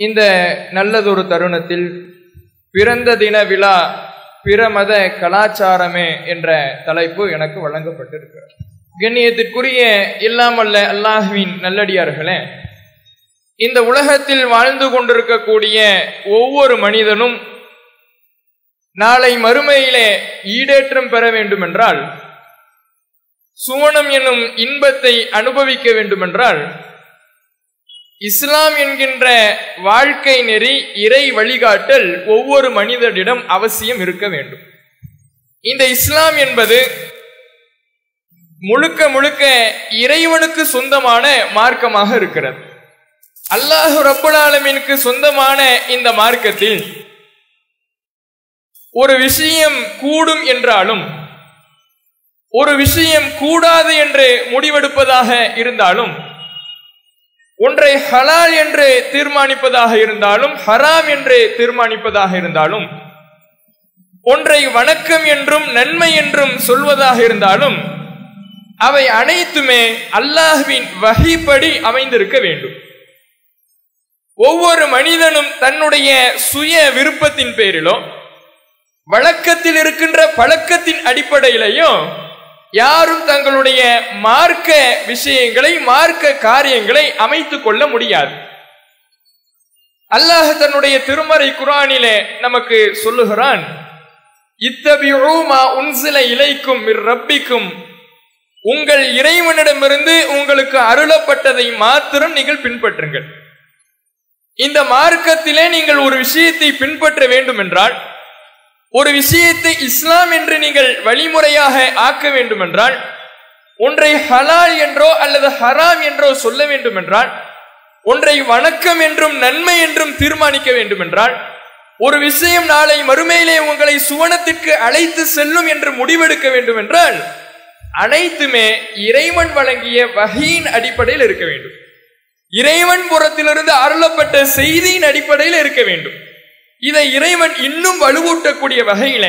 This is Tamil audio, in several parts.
இந்த நல்லதொரு தருணத்தில் பிறந்த தின விழா பிற மத கலாச்சாரமே என்ற தலைப்பு எனக்கு வழங்கப்பட்டிருக்கிறது. கண்ணியத்திற்குரிய இல்லாமல்ல அல்லாஹுவின் நல்லடியார்களே இந்த உலகத்தில் வாழ்ந்து கொண்டிருக்கக்கூடிய ஒவ்வொரு மனிதனும் நாளை மறுமையிலே ஈடேற்றம் பெற வேண்டுமென்றால் சுவனம் என்னும் இன்பத்தை அனுபவிக்க வேண்டுமென்றால் இஸ்லாம் என்கின்ற வாழ்க்கை நெறி இறை வழிகாட்டல் ஒவ்வொரு மனிதனிடம் அவசியம் இருக்க வேண்டும். இந்த இஸ்லாம் என்பது முழுக்க முழுக்க இறைவனுக்கு சொந்தமான மார்க்கமாக இருக்கிறது. அல்லாஹு ரப்பலாலமீனுக்கு சொந்தமான இந்த மார்க்கத்தில் ஒரு விஷயம் கூடும் என்றாலும் ஒரு விஷயம் கூடாது என்று முடிவெடுப்பதாக இருந்தாலும் ஒன்றை ஹலால் என்று தீர்மானிப்பதாக இருந்தாலும் ஹராம் என்று தீர்மானிப்பதாக இருந்தாலும் ஒன்றை வணக்கம் என்றும் நன்மை என்றும் சொல்வதாக இருந்தாலும் அவை அனைத்துமே அல்லாஹ்வின் வகைப்படி அமைந்திருக்க வேண்டும். ஒவ்வொரு மனிதனும் தன்னுடைய சுய விருப்பத்தின் பேரிலோ வழக்கத்தில் இருக்கின்ற பழக்கத்தின் அடிப்படையிலையும் யாரும் தங்களுடைய மார்க்க விஷயங்களை மார்க்க காரியங்களை அமைத்துக் கொள்ள முடியாது. அல்லாஹ் தன்னுடைய திருமறை குரானிலே நமக்கு சொல்லுகிறான் இத்தபியூமா உன்சில இலைக்கும் ரப்பிக்கும். உங்கள் இறைவனிடமிருந்து உங்களுக்கு அருளப்பட்டதை மாத்திரம் நீங்கள் பின்பற்றுங்கள். இந்த மார்க்கத்திலே நீங்கள் ஒரு விஷயத்தை பின்பற்ற வேண்டும் என்றால் ஒரு விஷயத்தை இஸ்லாம் என்று நீங்கள் வழிமுறையாக ஆக்க வேண்டும் என்றால் ஒன்றை ஹலால் என்றோ அல்லது ஹராம் என்றோ சொல்ல வேண்டும் என்றால் ஒன்றை வணக்கம் என்றும் நன்மை என்றும் தீர்மானிக்க வேண்டும் என்றால் ஒரு விஷயம் நாளை மறுமையிலே உங்களை சுவனத்திற்கு அழைத்து செல்லும் என்று முடிவெடுக்க வேண்டும் என்றால் அனைத்துமே இறைவன் வழங்கிய வகையின் அடிப்படையில் இருக்க வேண்டும். இறைவன் புறத்திலிருந்து அருளப்பட்ட செய்தியின் அடிப்படையில் இருக்க வேண்டும். இதை இறைவன் இன்னும் வலுவூட்டக்கூடிய வகையில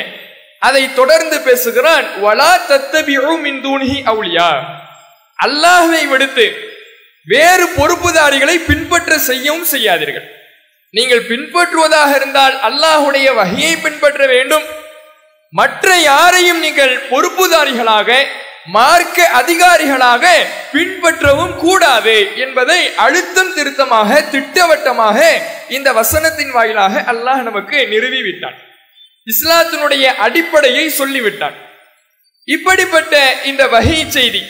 அதை தொடர்ந்து பேசுகிறான் வலா தத்தபியூமின்தூனி அவுளியா. அல்லாஹை விடுத்து வேறு பொறுப்புதாரிகளை பின்பற்ற செய்யவும் செய்யாதீர்கள். நீங்கள் பின்பற்றுவதாக இருந்தால் அல்லாஹுடைய வகையை பின்பற்ற வேண்டும். மற்ற யாரையும் நீங்கள் பொறுப்புதாரிகளாக மார்க்க அதிகாரிகளாக பின்பற்றவும் கூடாது என்பதை அழுத்தம் திருத்தமாக திட்டவட்டமாக இந்த வசனத்தின் வாயிலாக அல்லாஹ் நமக்கு நிறுவிவிட்டான் இஸ்லாத்தினுடைய அடிப்படையை சொல்லிவிட்டான். இப்படிப்பட்ட இந்த வகை செய்தி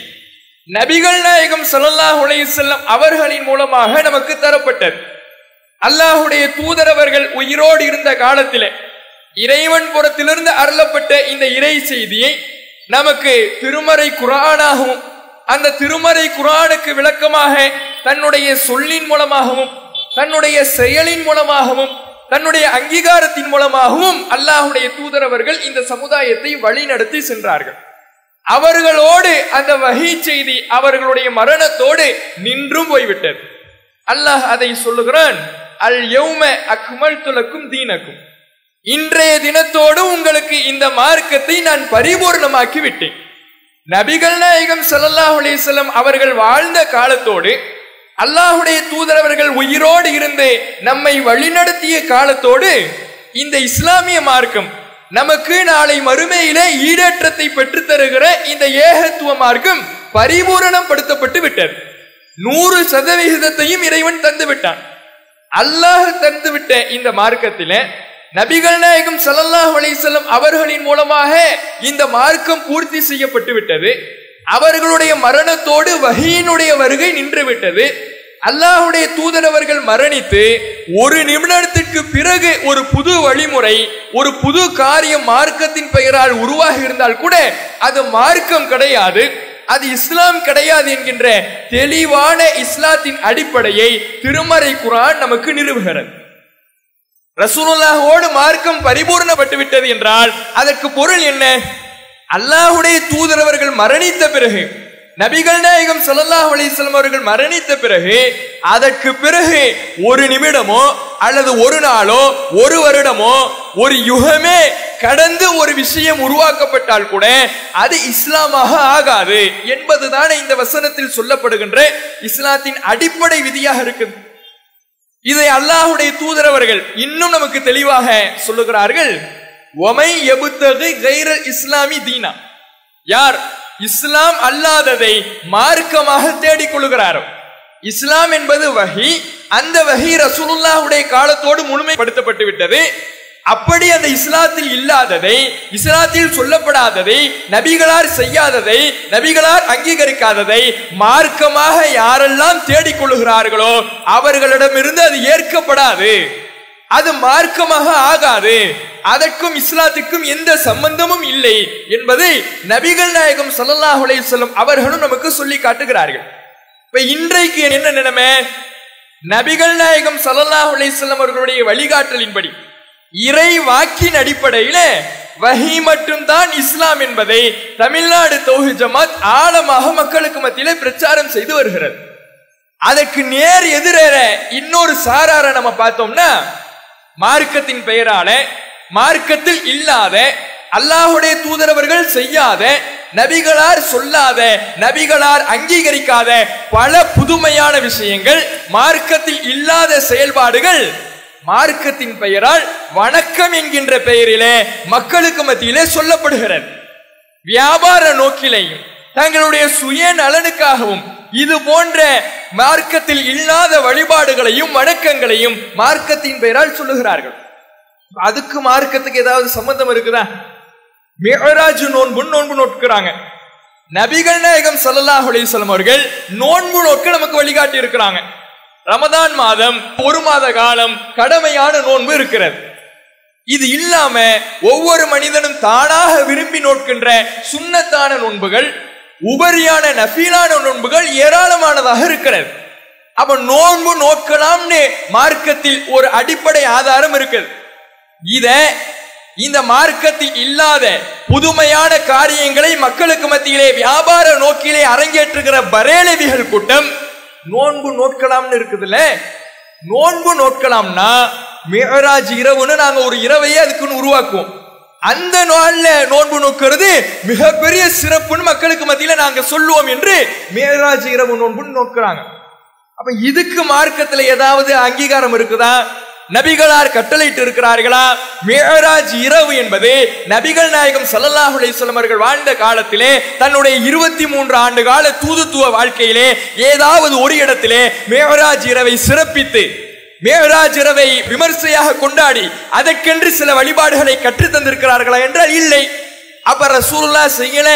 நபிகள் நாயகம் சல்லாஹ் செல்லம் அவர்களின் மூலமாக நமக்கு தரப்பட்டது. அல்லாஹுடைய தூதரவர்கள் உயிரோடு இருந்த காலத்திலே இறைவன் புறத்திலிருந்து அருளப்பட்ட இந்த இறை செய்தியை நமக்கு திருமறை குரானாகவும் அந்த திருமறை குரானுக்கு விளக்கமாக தன்னுடைய சொல்லின் மூலமாகவும் தன்னுடைய செயலின் மூலமாகவும் தன்னுடைய அங்கீகாரத்தின் மூலமாகவும் அல்லாஹுடைய தூதரவர்கள் இந்த சமுதாயத்தை வழிநடத்தி சென்றார்கள். அவர்களோடு அந்த வகை செய்தி அவர்களுடைய மரணத்தோடு நின்றும் போய்விட்டது. அல்லாஹ் அதை சொல்லுகிறான் அல் யௌம அக்மல் துலக்கும் தீனக்கும். இன்றைய தினத்தோடு உங்களுக்கு இந்த மார்க்கத்தை நான் பரிபூர்ணமாக்கி விட்டேன் நபிகள் நாயகம் சல்லல்லாஹ் அலிசல்லம் அவர்கள் வாழ்ந்த காலத்தோடு அல்லாஹுடைய தூதரவர்கள் உயிரோடு இருந்து நம்மை வழிநடத்திய காலத்தோடு இந்த இஸ்லாமிய மார்க்கம் நமக்கு நாளை மறுமையிலே ஈடேற்றத்தை பெற்றுத் தருகிற இந்த ஏகத்துவ மார்க்கம் பரிபூரணப்படுத்தப்பட்டு விட்டது. நூறு சதவிகிதத்தையும் இறைவன் தந்து விட்டான் அல்லாஹ் தந்துவிட்ட இந்த மார்க்கத்தில நபிகள் நாயகம் சல்லல்லாஹ் அலிசல்லம் அவர்களின் மூலமாக இந்த மார்க்கம் பூர்த்தி செய்யப்பட்டு விட்டது. அவர்களுடைய மரணத்தோடு வகையினுடைய வருகை நின்று விட்டது. அல்லாஹுடைய தூதரவர்கள் மரணித்து ஒரு நிமிடத்திற்கு பிறகு ஒரு புது வழிமுறை ஒரு புது காரியம் மார்க்கத்தின் பெயரால் உருவாகி இருந்தால் கூட அது மார்க்கம் கிடையாது. அது இஸ்லாம் கிடையாது என்கின்ற தெளிவான இஸ்லாத்தின் அடிப்படையை திருமறை குரான் நமக்கு நிறுவுகிறது. ரசூலுல்லாஹோடு மார்க்கம் பரிபூர்ணப்பட்டு விட்டது என்றால் அதற்கு பொருள் என்ன? அல்லாஹுடைய தூதரவர்கள் மரணித்த பிறகு நபிகள் நாயகம் சல்லாஹ் அலைஹி அவர்கள் மரணித்த பிறகு அதற்கு பிறகு ஒரு நிமிடமோ அல்லது ஒரு நாளோ ஒரு வருடமோ ஒரு யுகமே கடந்து ஒரு விஷயம் உருவாக்கப்பட்டால் கூட அது இஸ்லாமாக ஆகாது என்பதுதான் இந்த வசனத்தில் சொல்லப்படுகின்ற இஸ்லாத்தின் அடிப்படை விதியாக இருக்குது. இதை அல்லாஹுடைய தூதரவர்கள் இன்னும் நமக்கு தெளிவாக சொல்லுகிறார்கள். ஒமை எபுத்தகு கைர இஸ்லாமி தீனா. யார்? இஸ்லாம் அல்லாததை மார்க்கமாக தேடிக்கொள்கிறாரோ இஸ்லாம் என்பது வகி அந்த வகி ரசூலுல்லாஹுடைய காலத்தோடு முழுமைப்படுத்தப்பட்டு விட்டது அப்படி அந்த இஸ்லாத்தில் இல்லாததை இஸ்லாத்தில் சொல்லப்படாததை நபிகளார் செய்யாததை நபிகளார் அங்கீகரிக்காததை மார்க்கமாக யாரெல்லாம் தேடிக்கொள்ளுகிறார்களோ அவர்களிடமிருந்து அது ஏற்கப்படாது. அது மார்க்கமாக ஆகாது. அதற்கும் இஸ்லாத்துக்கும் எந்த சம்பந்தமும் இல்லை என்பதை நபிகள் நாயகம் ஸல்லல்லாஹு செல்லும் அவர்களும் நமக்கு சொல்லி காட்டுகிறார்கள். இப்ப இன்றைக்கு என்ன நிலைமை? நபிகள் நாயகம் ஸல்லல்லாஹு அலைஹி அவர்களுடைய வழிகாட்டலின்படி இறை வாக்கின் அடிப்படையில வகி மட்டும்தான் இஸ்லாம் என்பதை தமிழ்நாடு தௌஹி ஜமாத் ஆழமாக மக்களுக்கு மத்தியில பிரச்சாரம் செய்து வருகிறது. அதற்கு நேர் எதிரேற இன்னொரு சாரார நம்ம பார்த்தோம்னா மார்க்கத்தின் பெயரால மார்க்கத்தில் இல்லாத அல்லாஹுடைய தூதரவர்கள் செய்யாத நபிகளார் சொல்லாத நபிகளார் அங்கீகரிக்காத பல புதுமையான விஷயங்கள் மார்க்கத்தில் இல்லாத செயல்பாடுகள் மார்க்கத்தின் பெயரால் வணக்கம் என்கின்ற பெயரிலே மக்களுக்கு மத்தியிலே சொல்லப்படுகிறது. வியாபார நோக்கிலையும் தங்களுடைய சுய நலனுக்காகவும் இது போன்ற மார்க்கத்தில் இல்லாத வழிபாடுகளையும் வணக்கங்களையும் மார்க்கத்தின் பெயரால் சொல்லுகிறார்கள். அதுக்கு மார்க்கத்துக்கு ஏதாவது சம்பந்தம் இருக்குதா? மிகராஜ் நோன்பு நோன்பு நோட்கிறாங்க நபிகள் நாயகம் ஸல்லல்லாஹு அலிசல்லம் அவர்கள் நோன்பு நோக்க நமக்கு வழிகாட்டி இருக்கிறாங்க ரமதான் மாதம் ஒரு மாத காலம் கடமையான நோன்பு இருக்கிறது. இது இல்லாம ஒவ்வொரு மனிதனும் தானாக விரும்பி நோக்கின்ற சுண்ணத்தான நோன்புகள் உபரியான நஃபீலான நோன்புகள் ஏராளமானதாக இருக்கிறது. அப்ப நோன்பு நோக்கலாம்னு மார்க்கத்தில் ஒரு அடிப்படை ஆதாரம் இருக்குது. இத இந்த மார்க்கத்தில் இல்லாத புதுமையான காரியங்களை மக்களுக்கு மத்தியிலே வியாபார நோக்கிலே அரங்கேற்றுகிற பரேலவிகள் கூட்டம் நோன்பு நோட்கலாம்னு இருக்குதுல்ல? நோன்பு நோட்கலாம்னா மிகராஜ் இரவுன்னு நாங்க ஒரு இரவையே அதுக்குன்னு உருவாக்குவோம். அந்த நாள்ல நோன்பு நோக்கிறது மிகப்பெரிய சிறப்புன்னு மக்களுக்கு மத்தியில நாங்க சொல்லுவோம் என்று மேராஜ் இரவு நோன்புன்னு நோக்கிறாங்க அப்ப இதுக்கு மார்க்கத்துல ஏதாவது அங்கீகாரம் இருக்குதா? நபிகளார் கட்டளையிட்டு இருக்கிறார்களா மேராஜ் இரவு என்பது நபிகள் நாயகம் ஸல்லல்லாஹு அலைஹி அவர்கள் வாழ்ந்த காலத்திலே தன்னுடைய இருபத்தி மூன்று ஆண்டு கால தூதுத்துவ வாழ்க்கையிலே ஏதாவது ஒரு இடத்திலே மேராஜ் இரவை சிறப்பித்து மேராஜ் இரவை விமர்சையாக கொண்டாடி அதற்கென்று சில வழிபாடுகளை கற்றுத் தந்திருக்கிறார்களா என்றால் இல்லை. அப்ப ரசூலுல்லா செய்யல.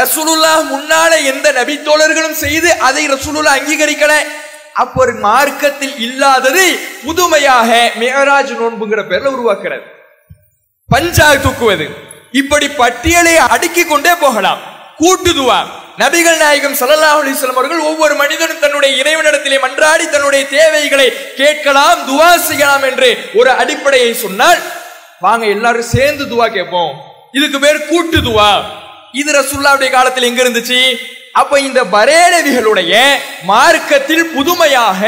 ரசூலுல்லா முன்னால எந்த நபி தோழர்களும் செய்து அதை ரசூலுல்லா அங்கீகரிக்கல. அப்போ ஒரு மார்க்கத்தில் இல்லாதது புதுமையாக மேராஜ் நோன்புங்கிற பேர்ல உருவாக்குறது பஞ்சா தூக்குவது. இப்படி பட்டியலை அடுக்கி கொண்டே போகலாம். கூட்டுதுவா நபிகள் நாயகம் சல்லா அலைஹி அவர்கள் ஒவ்வொரு மனிதனும் தன்னுடைய இறைவனிடத்திலே மன்றாடி தன்னுடைய தேவைகளை கேட்கலாம் துவா செய்யலாம் என்று ஒரு அடிப்படையை சொன்னால் வாங்க எல்லாரும் சேர்ந்து துவா கேட்போம். இதுக்கு பேர் கூட்டு துவா. இது ரசுல்லாவுடைய காலத்தில் எங்க இருந்துச்சு? அப்ப இந்த பரேலவிகளுடைய மார்க்கத்தில் புதுமையாக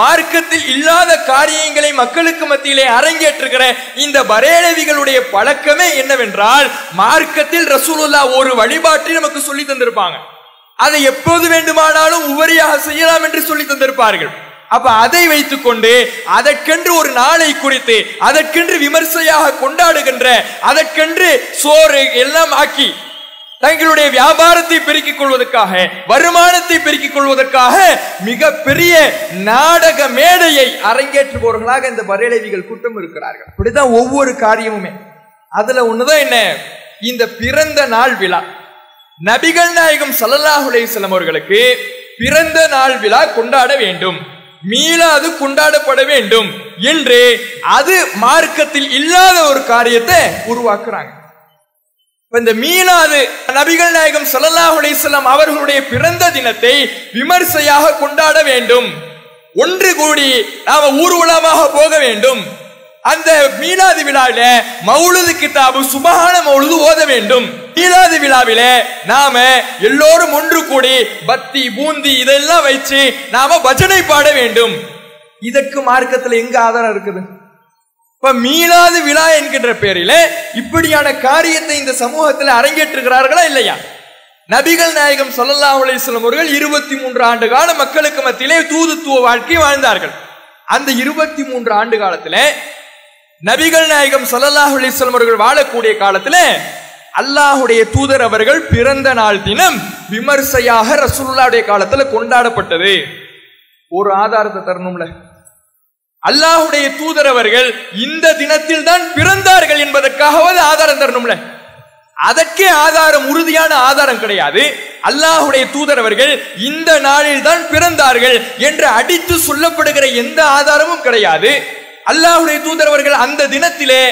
மார்க்கத்தில் இல்லாத காரியங்களை மக்களுக்கு மத்தியிலே அரங்கேற்றுகிற இந்த பரேலவிகளுடைய பழக்கமே என்னவென்றால் மார்க்கத்தில் ரசூலுல்லா ஒரு வழிபாட்டை நமக்கு சொல்லி தந்திருப்பாங்க. அதை எப்போது வேண்டுமானாலும் உபரியாக செய்யலாம் என்று சொல்லி தந்திருப்பார்கள். அப்ப அதை வைத்துக் கொண்டு அதற்கென்று ஒரு நாளை குறித்து அதற்கென்று விமர்சையாக கொண்டாடுகின்ற அதற்கென்று சோறு எல்லாம் ஆக்கி தங்களுடைய வியாபாரத்தை பெருக்கிக் கொள்வதற்காக வருமானத்தை பெருக்கிக் கொள்வதற்காக மிக பெரிய நாடக மேடையை அரங்கேற்றுபவர்களாக இந்த பரேலவிகள் கூட்டம் இருக்கிறார்கள். அப்படிதான் ஒவ்வொரு காரியமுமே. அதுல ஒண்ணுதான் என்ன? இந்த பிறந்த நாள் விழா. நபிகள் நாயகம் ஸல்லல்லாஹு செல்லம் அவர்களுக்கு பிறந்த நாள் விழா கொண்டாட வேண்டும். மீளாது கொண்டாடப்பட வேண்டும் என்று அது மார்க்கத்தில் இல்லாத ஒரு காரியத்தை உருவாக்குறாங்க. இந்த மீனாது நபிகள் நாயகம் ஸல்லல்லாஹு அலைஹி அவர்களுடைய பிறந்த தினத்தை விமர்சையாக கொண்டாட வேண்டும். ஒன்று கூடி நாம ஊர்வலமாக போக வேண்டும். அந்த மீனாது விழாவில மௌலுது கிதாபு சுபகான மௌலுது ஓத வேண்டும். மீனாது விழாவில நாம எல்லோரும் ஒன்று கூடி பத்தி பூந்தி இதெல்லாம் வச்சு நாம பஜனை பாட வேண்டும். இதற்கு மார்க்கத்துல எங்க ஆதாரம் இருக்குது? இப்ப மீளாது விழா என்கின்ற பேரில இப்படியான காரியத்தை இந்த சமூகத்தில் அரங்கேற்றுகிறார்களா இல்லையா? நபிகள் நாயகம் சொல்லல்லா அலிஸ்லம் அவர்கள் இருபத்தி மூன்று ஆண்டு கால மக்களுக்கு மத்தியிலே தூதுத்துவ வாழ்க்கை வாழ்ந்தார்கள். அந்த இருபத்தி மூன்று ஆண்டு காலத்துல நபிகள் நாயகம் ஸல்லல்லாஹு அலிஸ்லம் அவர்கள் வாழக்கூடிய காலத்துல அல்லாஹுடைய தூதர் அவர்கள் பிறந்த நாள் தினம் விமர்சையாக ரசூல்லாவுடைய காலத்துல கொண்டாடப்பட்டது. ஒரு ஆதாரத்தை தரணும்ல? அல்லாஹுடைய தூதர் அவர்கள் இந்த தினத்தில் தான் பிறந்தார்கள் என்பதற்காகவது ஆதாரம் தரணும்ல? அதற்கே ஆதாரம் உறுதியான ஆதாரம் கிடையாது. அல்லாஹுடைய தூதர் அவர்கள் இந்த நாளில் தான் பிறந்தார்கள் என்று அடித்து சொல்லப்படுகிற எந்த ஆதாரமும் கிடையாது. அல்லாஹுடைய தூதர் அவர்கள் அந்த தினத்திலே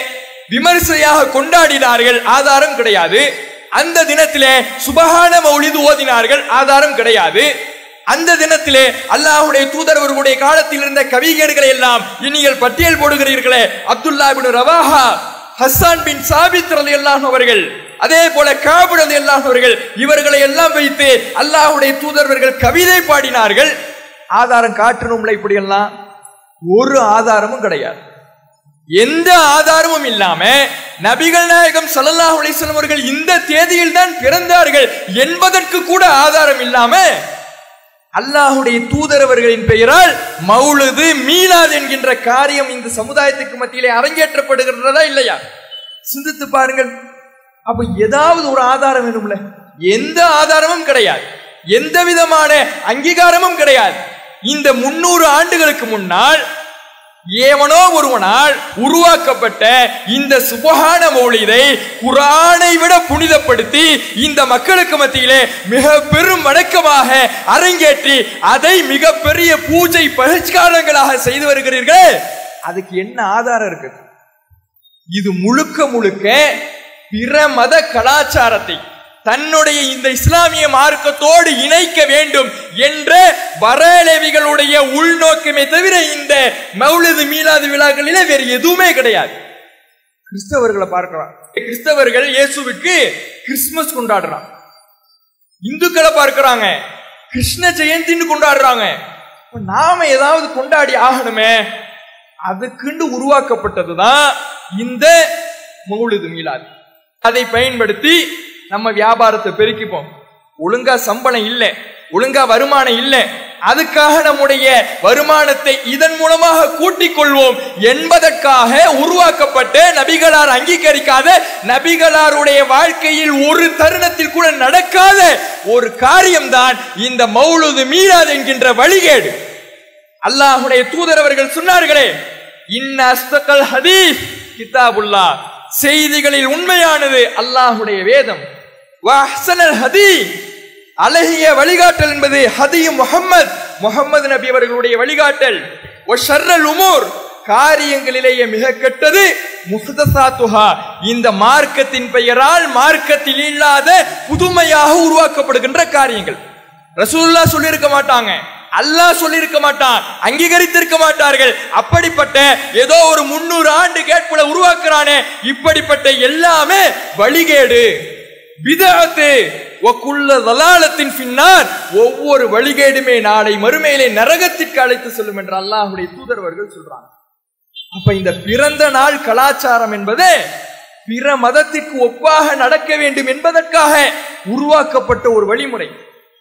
விமர்சையாக கொண்டாடினார்கள் ஆதாரம் கிடையாது. அந்த தினத்திலே சுபகான மௌலிது ஓதினார்கள் ஆதாரம் கிடையாது. அந்த தினத்திலே அல்லாஹுடைய தூதரவர்களுடைய காலத்தில் இருந்த கவிஞர்களை எல்லாம் நீங்கள் பட்டியல் போடுகிறீர்களே. Abdullah bin Rawaha Hassan bin Thabit ரலியல்லாஹு அவர்கள் அதே போல காபு ரலியல்லாஹு அவர்கள் இவர்களை எல்லாம் வைத்து அல்லாஹுடைய தூதர்வர்கள் கவிதை பாடினார்கள். ஆதாரம் காட்டணும்ல இப்படி எல்லாம் ஒரு ஆதாரமும் கிடையாது. எந்த ஆதாரமும் இல்லாம நபிகள் நாயகம் சல்லல்லாஹ் அலைஹி அவர்கள் இந்த தேதியில் தான் பிறந்தார்கள் என்பதற்கு கூட ஆதாரம் இல்லாம அல்லாஹுடைய தூதரவர்களின் பெயரால் மௌலுது மீனாது என்கின்ற காரியம் இந்த சமுதாயத்துக்கு மத்தியிலே அரங்கேற்றப்படுகிறதா இல்லையா? சிந்தித்து பாருங்கள். அப்ப ஏதாவது ஒரு ஆதாரம் வேணும்ல? எந்த ஆதாரமும் கிடையாது. எந்த விதமான அங்கீகாரமும் கிடையாது. இந்த முன்னூறு ஆண்டுகளுக்கு முன்னால் ஏவனோ ஒருவனால் உருவாக்கப்பட்ட இந்த சுபகான மௌலிதை குரானை விட புனிதப்படுத்தி இந்த மக்களுக்கு மத்தியிலே மிக பெரும் வணக்கமாக அரங்கேற்றி அதை மிகப்பெரிய பூஜை பகிஷ்காரங்களாக செய்து வருகிறீர்கள். அதுக்கு என்ன ஆதாரம் இருக்கு இது முழுக்க முழுக்க பிற மத கலாச்சாரத்தை தன்னுடைய இந்த இஸ்லாமிய மார்க்கத்தோடு இணைக்க வேண்டும் என்ற வரலவிகளுடைய உள்நோக்கமே தவிர இந்த மௌலிது மீளாது விழாக்களில வேறு எதுவுமே கிடையாது. கிறிஸ்தவர்களை பார்க்கலாம். கிறிஸ்தவர்கள் இயேசுவுக்கு கிறிஸ்துமஸ் கொண்டாடுறான் இந்துக்களை பார்க்கிறாங்க. கிருஷ்ண ஜெயந்தின்னு கொண்டாடுறாங்க. நாம ஏதாவது கொண்டாடி ஆகணுமே? அதுக்குண்டு உருவாக்கப்பட்டதுதான் இந்த மௌலிது மீளாது அதை பயன்படுத்தி நம்ம வியாபாரத்தை பெருக்கிப்போம். ஒழுங்கா சம்பளம் இல்லை ஒழுங்கா வருமானம் இல்லை. அதுக்காக நம்முடைய வருமானத்தை இதன் மூலமாக கூட்டிக் கொள்வோம் என்பதற்காக உருவாக்கப்பட்ட நபிகளார் அங்கீகரிக்காத நபிகளாருடைய வாழ்க்கையில் ஒரு தருணத்தில் கூட நடக்காத ஒரு காரியம்தான் இந்த மௌலுது மீராது என்கின்ற வழிகேடு. அல்லாஹுடைய தூதர் அவர்கள் சொன்னார்களே இன்ன ஹதீஸ் கிதாபுல்லா. செய்திகளில் உண்மையானது அல்லாஹுடைய வேதம். வஹ்சனல் ஹதி அழகிய வழிகாட்டல் என்பது ஹதியும் முகம்மது முகம்மது நபி அவர்களுடைய வழிகாட்டல். ஒஷர்ரல் ஷர்ரல் உமூர் காரியங்களிலேயே மிக கெட்டது முஹ்தசாத்துஹா. இந்த மார்க்கத்தின் பெயரால் மார்க்கத்தில் இல்லாத புதுமையாக உருவாக்கப்படுகின்ற காரியங்கள். ரசூல்லா சொல்லியிருக்க மாட்டாங்க. அல்லாஹ் சொல்லியிருக்க மாட்டான். அங்கீகரித்திருக்க மாட்டார்கள். அப்படிப்பட்ட ஏதோ ஒரு முன்னூறு ஆண்டு கேட்புல உருவாக்குறானே. இப்படிப்பட்ட எல்லாமே வழிகேடு. பிதாத்தே ஒக்குள்ள தலாலத்தின் பின்னார் ஒவ்வொரு வழிகேடுமே நாளை மறுமையிலே நரகத்திற்கு அழைத்து செல்லும் என்று அல்லாஹுடைய தூதர்வர்கள் சொல்றாங்க. அப்ப இந்த பிறந்த நாள் கலாச்சாரம் என்பது பிற மதத்திற்கு ஒப்பாக நடக்க வேண்டும் என்பதற்காக உருவாக்கப்பட்ட ஒரு வழிமுறை.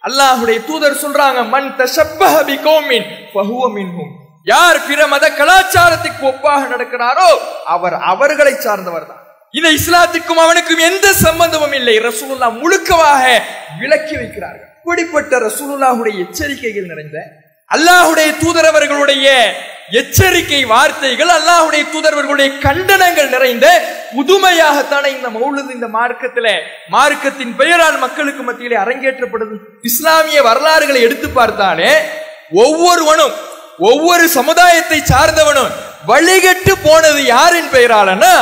அல்லாஹுடைய தூதர் சொல்றாங்க மன் தஷப்பஹ கோமின் பகுவ மின்ஹும். யார் பிற மத கலாச்சாரத்துக்கு ஒப்பாக நடக்கிறாரோ அவர் அவர்களை சார்ந்தவர் தான் இந்த இஸ்லாத்துக்கும் அவனுக்கும் எந்த சம்பந்தமும் இல்லை. ரசூலுல்லா முழுக்கவாக விளக்கி வைக்கிறார்கள். இப்படிப்பட்ட ரசூலுல்லாஹுடைய எச்சரிக்கைகள் நிறைந்த அல்லாஹுடைய தூதரவர்களுடைய எச்சரிக்கை வார்த்தைகள் அல்லாஹுடைய தூதரவர்களுடைய கண்டனங்கள் நிறைந்த புதுமையாகத்தானே இந்த மௌலது இந்த மார்க்கத்துல மார்க்கத்தின் பெயரால் மக்களுக்கு மத்தியிலே அரங்கேற்றப்படுது இஸ்லாமிய வரலாறுகளை எடுத்து பார்த்தாலே ஒவ்வொருவனும் ஒவ்வொரு சமுதாயத்தை சார்ந்தவனும் வழிகட்டு போனது யாரின் பெயராலன்னா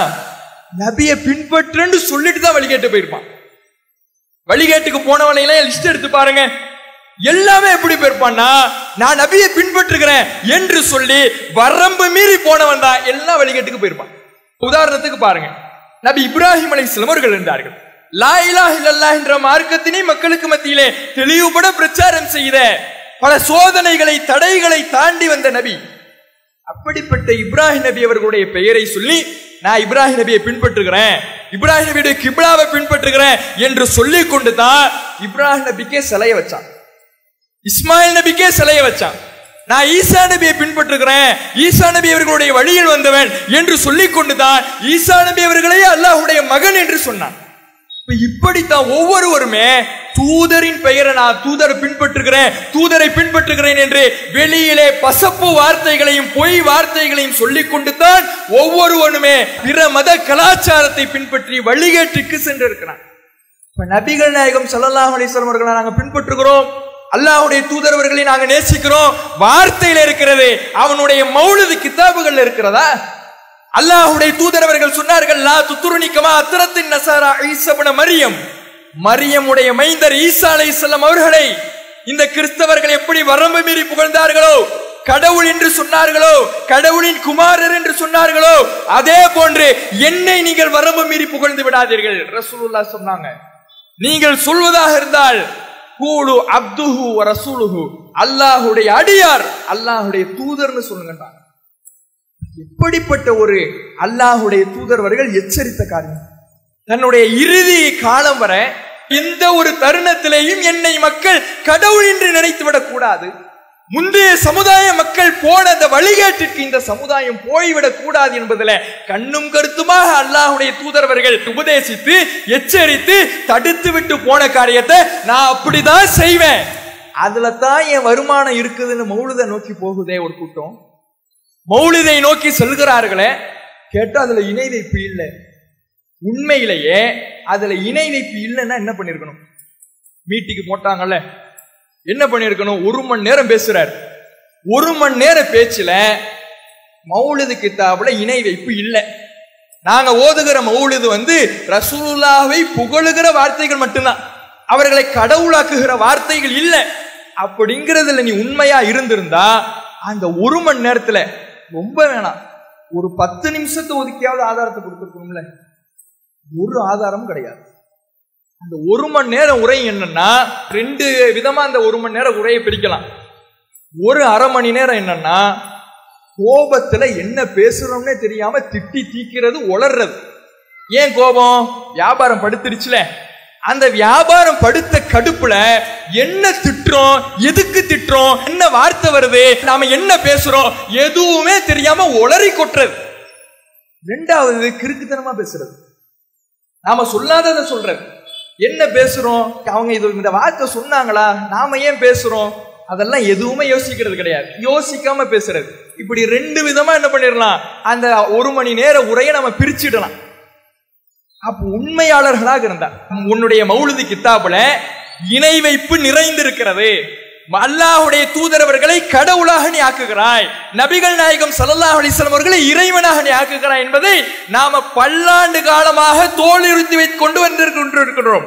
நபியை பின்பற்றுன்னு சொல்லிட்டு தான் வழிகேட்டு போயிருப்பான். வழிகேட்டுக்கு போனவனை எல்லாம் லிஸ்ட் எடுத்து பாருங்க. எல்லாமே எப்படி போயிருப்பான்னா நான் நபியை பின்பற்றுகிறேன் என்று சொல்லி வரம்பு மீறி போனவன் தான் எல்லா வழிகேட்டுக்கு போயிருப்பான். உதாரணத்துக்கு பாருங்க. நபி இப்ராஹிம் அலை சிலமர்கள் இருந்தார்கள். லா இலாஹ என்ற மார்க்கத்தினை மக்களுக்கு மத்தியிலே தெளிவுபட பிரச்சாரம் செய்த பல சோதனைகளை தடைகளை தாண்டி வந்த நபி. அப்படிப்பட்ட இப்ராஹிம் நபி அவர்களுடைய பெயரை சொல்லி நான் இப்ராஹிம் நபியை பின்பற்றுகிறேன். இப்ராஹிம் நபியுடைய கிப்லாவை பின்பற்றுகிறேன் என்று சொல்லி கொண்டு தான் இப்ராஹிம் நபிக்கே சிலையை வச்சான். இஸ்மாயில் நபிக்கே சிலையை வச்சான். நான் ஈசா நபியை பின்பற்றுகிறேன். ஈசா நபி அவர்களுடைய வழியில் வந்தவன் என்று சொல்லிக் கொண்டுதான் ஈசா நபி அவர்களே அல்லாஹுடைய மகன் என்று சொன்னான். இப்படித்தான் ஒவ்வொருவருமே தூதரின் பெயரை நான் தூதரை பின்பற்றுகிறேன் தூதரை பின்பற்றுகிறேன் என்று வெளியிலே பசப்பு வார்த்தைகளையும் பொய் வார்த்தைகளையும் சொல்லிக் கொண்டு தான் ஒவ்வொருவனுமே பிற மத கலாச்சாரத்தை பின்பற்றி வழிகேட்டுக்கு சென்றிருக்கிறான். இப்ப நபிகள் நாயகம் ஸல்லல்லாஹு அலிஸ்வரம் அவர்களை நாங்க பின்பற்றுகிறோம். அல்லாஹுடைய தூதரவர்களை நாங்க நேசிக்கிறோம். வார்த்தையில இருக்கிறது அவனுடைய மௌலது கிதாபுகள் இருக்கிறதா? அல்லாஹுடைய தூதரவர்கள் சொன்னார்கள் லா துத்துருனிக்கமா அத்தரத்தின் நசாரா ஈசபன மரியம். மரியமுடைய மைந்தர் ஈசா அலைஹிஸ்ஸலாம் அவர்களை இந்த கிறிஸ்தவர்கள் எப்படி வரம்பு மீறி புகழ்ந்தார்களோ கடவுள் என்று சொன்னார்களோ கடவுளின் குமாரர் என்று சொன்னார்களோ அதே போன்று என்னை நீங்கள் வரம்பு மீறி புகழ்ந்து விடாதீர்கள் ரசூலுல்லா சொன்னாங்க. நீங்கள் சொல்வதாக இருந்தால் கூலு அப்துஹு ரசூலுஹு அல்லாஹுடைய அடியார் அல்லாஹுடைய தூதர்னு சொல்லுங்கன்றாங்க. எப்படிப்பட்ட ஒரு அல்லாஹுடைய தூதர்வர்கள் எச்சரித்த காரியம். தன்னுடைய இறுதி காலம் வர எந்த ஒரு தருணத்திலேயும் என்னை மக்கள் கடவுள் என்று நினைத்துவிடக் கூடாது முந்தைய சமுதாய மக்கள் போன அந்த வழிகாட்டிற்கு இந்த சமுதாயம் போய்விடக் கூடாது என்பதில் கண்ணும் கருத்துமாக அல்லாஹுடைய தூதரவர்கள் உபதேசித்து எச்சரித்து தடுத்து விட்டு போன காரியத்தை நான் அப்படிதான் செய்வேன். அதுல தான் என் வருமானம் இருக்குதுன்னு மௌலிதை நோக்கி போகுதே ஒரு கூட்டம். மௌலிதை நோக்கி செல்கிறார்களே கேட்டு அதுல இணை வைப்பு இல்லை. உண்மையிலேயே அதுல இணை வைப்பு இல்லைன்னா என்ன பண்ணிருக்கணும்? மீட்டிக்கு போட்டாங்கல்ல. என்ன பண்ணிருக்கணும்? ஒரு மணி நேரம் பேசுறாரு. ஒரு மணி நேர பேச்சுல மௌலிது கித்தாபுல இணை வைப்பு இல்லை. நாங்க ஓதுகிற மௌலிது வந்து ரசூலுல்லாவை புகழுகிற வார்த்தைகள் மட்டும்தான். அவர்களை கடவுளாக்குகிற வார்த்தைகள் இல்லை. அப்படிங்கிறதுல நீ உண்மையா இருந்திருந்தா அந்த ஒரு மணி நேரத்துல ரொம்ப வேணாம். ஒரு பத்து நிமிஷத்தை ஒதுக்கியாவது ஆதாரத்தை கொடுத்துருக்கணும்ல. ஒரு ஆதாரம் கிடையாது. அந்த ஒரு மணி நேரம் உரை என்னன்னா ரெண்டு விதமா அந்த ஒரு மணி நேரம் உரையை பிரிக்கலாம். ஒரு அரை மணி நேரம் என்னன்னா கோபத்துல என்ன பேசுறோம்னே தெரியாம திட்டி தீக்கிறது உளர்றது. ஏன் கோபம்? வியாபாரம் படுத்துருச்சுல. அந்த வியாபாரம் படுத்த கடுப்புல என்ன திட்டுறோம் எதுக்கு திட்டுறோம் என்ன வார்த்தை வருது நாம என்ன பேசுறோம் எதுவுமே தெரியாம உளறி கொட்டுறது. ரெண்டாவது கிறுக்குத்தனமா பேசுறது. நாம சொல்லாததை சொல்றது என்ன பேசுறோம்? அவங்க இது இந்த வார்த்தை சொன்னாங்களா? நாம ஏன் பேசுறோம்? அதெல்லாம் எதுவுமே யோசிக்கிறது கிடையாது. யோசிக்காம பேசுறது. இப்படி ரெண்டு விதமா என்ன பண்ணிடலாம்? அந்த ஒரு மணி நேர உரையை நம்ம பிரிச்சிடலாம். அப்ப உண்மையாளர்களாக இருந்தா உன்னுடைய மௌலுதி கித்தாப்புல இணை வைப்பு நிறைந்திருக்கிறது. அல்லாஹுடைய தூதரவர்களை கடவுளாக நீ ஆக்குகிறாய். நபிகள் நாயகம் சல்லல்லாஹு அலிஸ்லாம் அவர்களை இறைவனாக நீ ஆக்குகிறாய் என்பதை நாம பல்லாண்டு காலமாக தோலிருத்தி வைத்துக் கொண்டு வந்திருக்கின்றோம்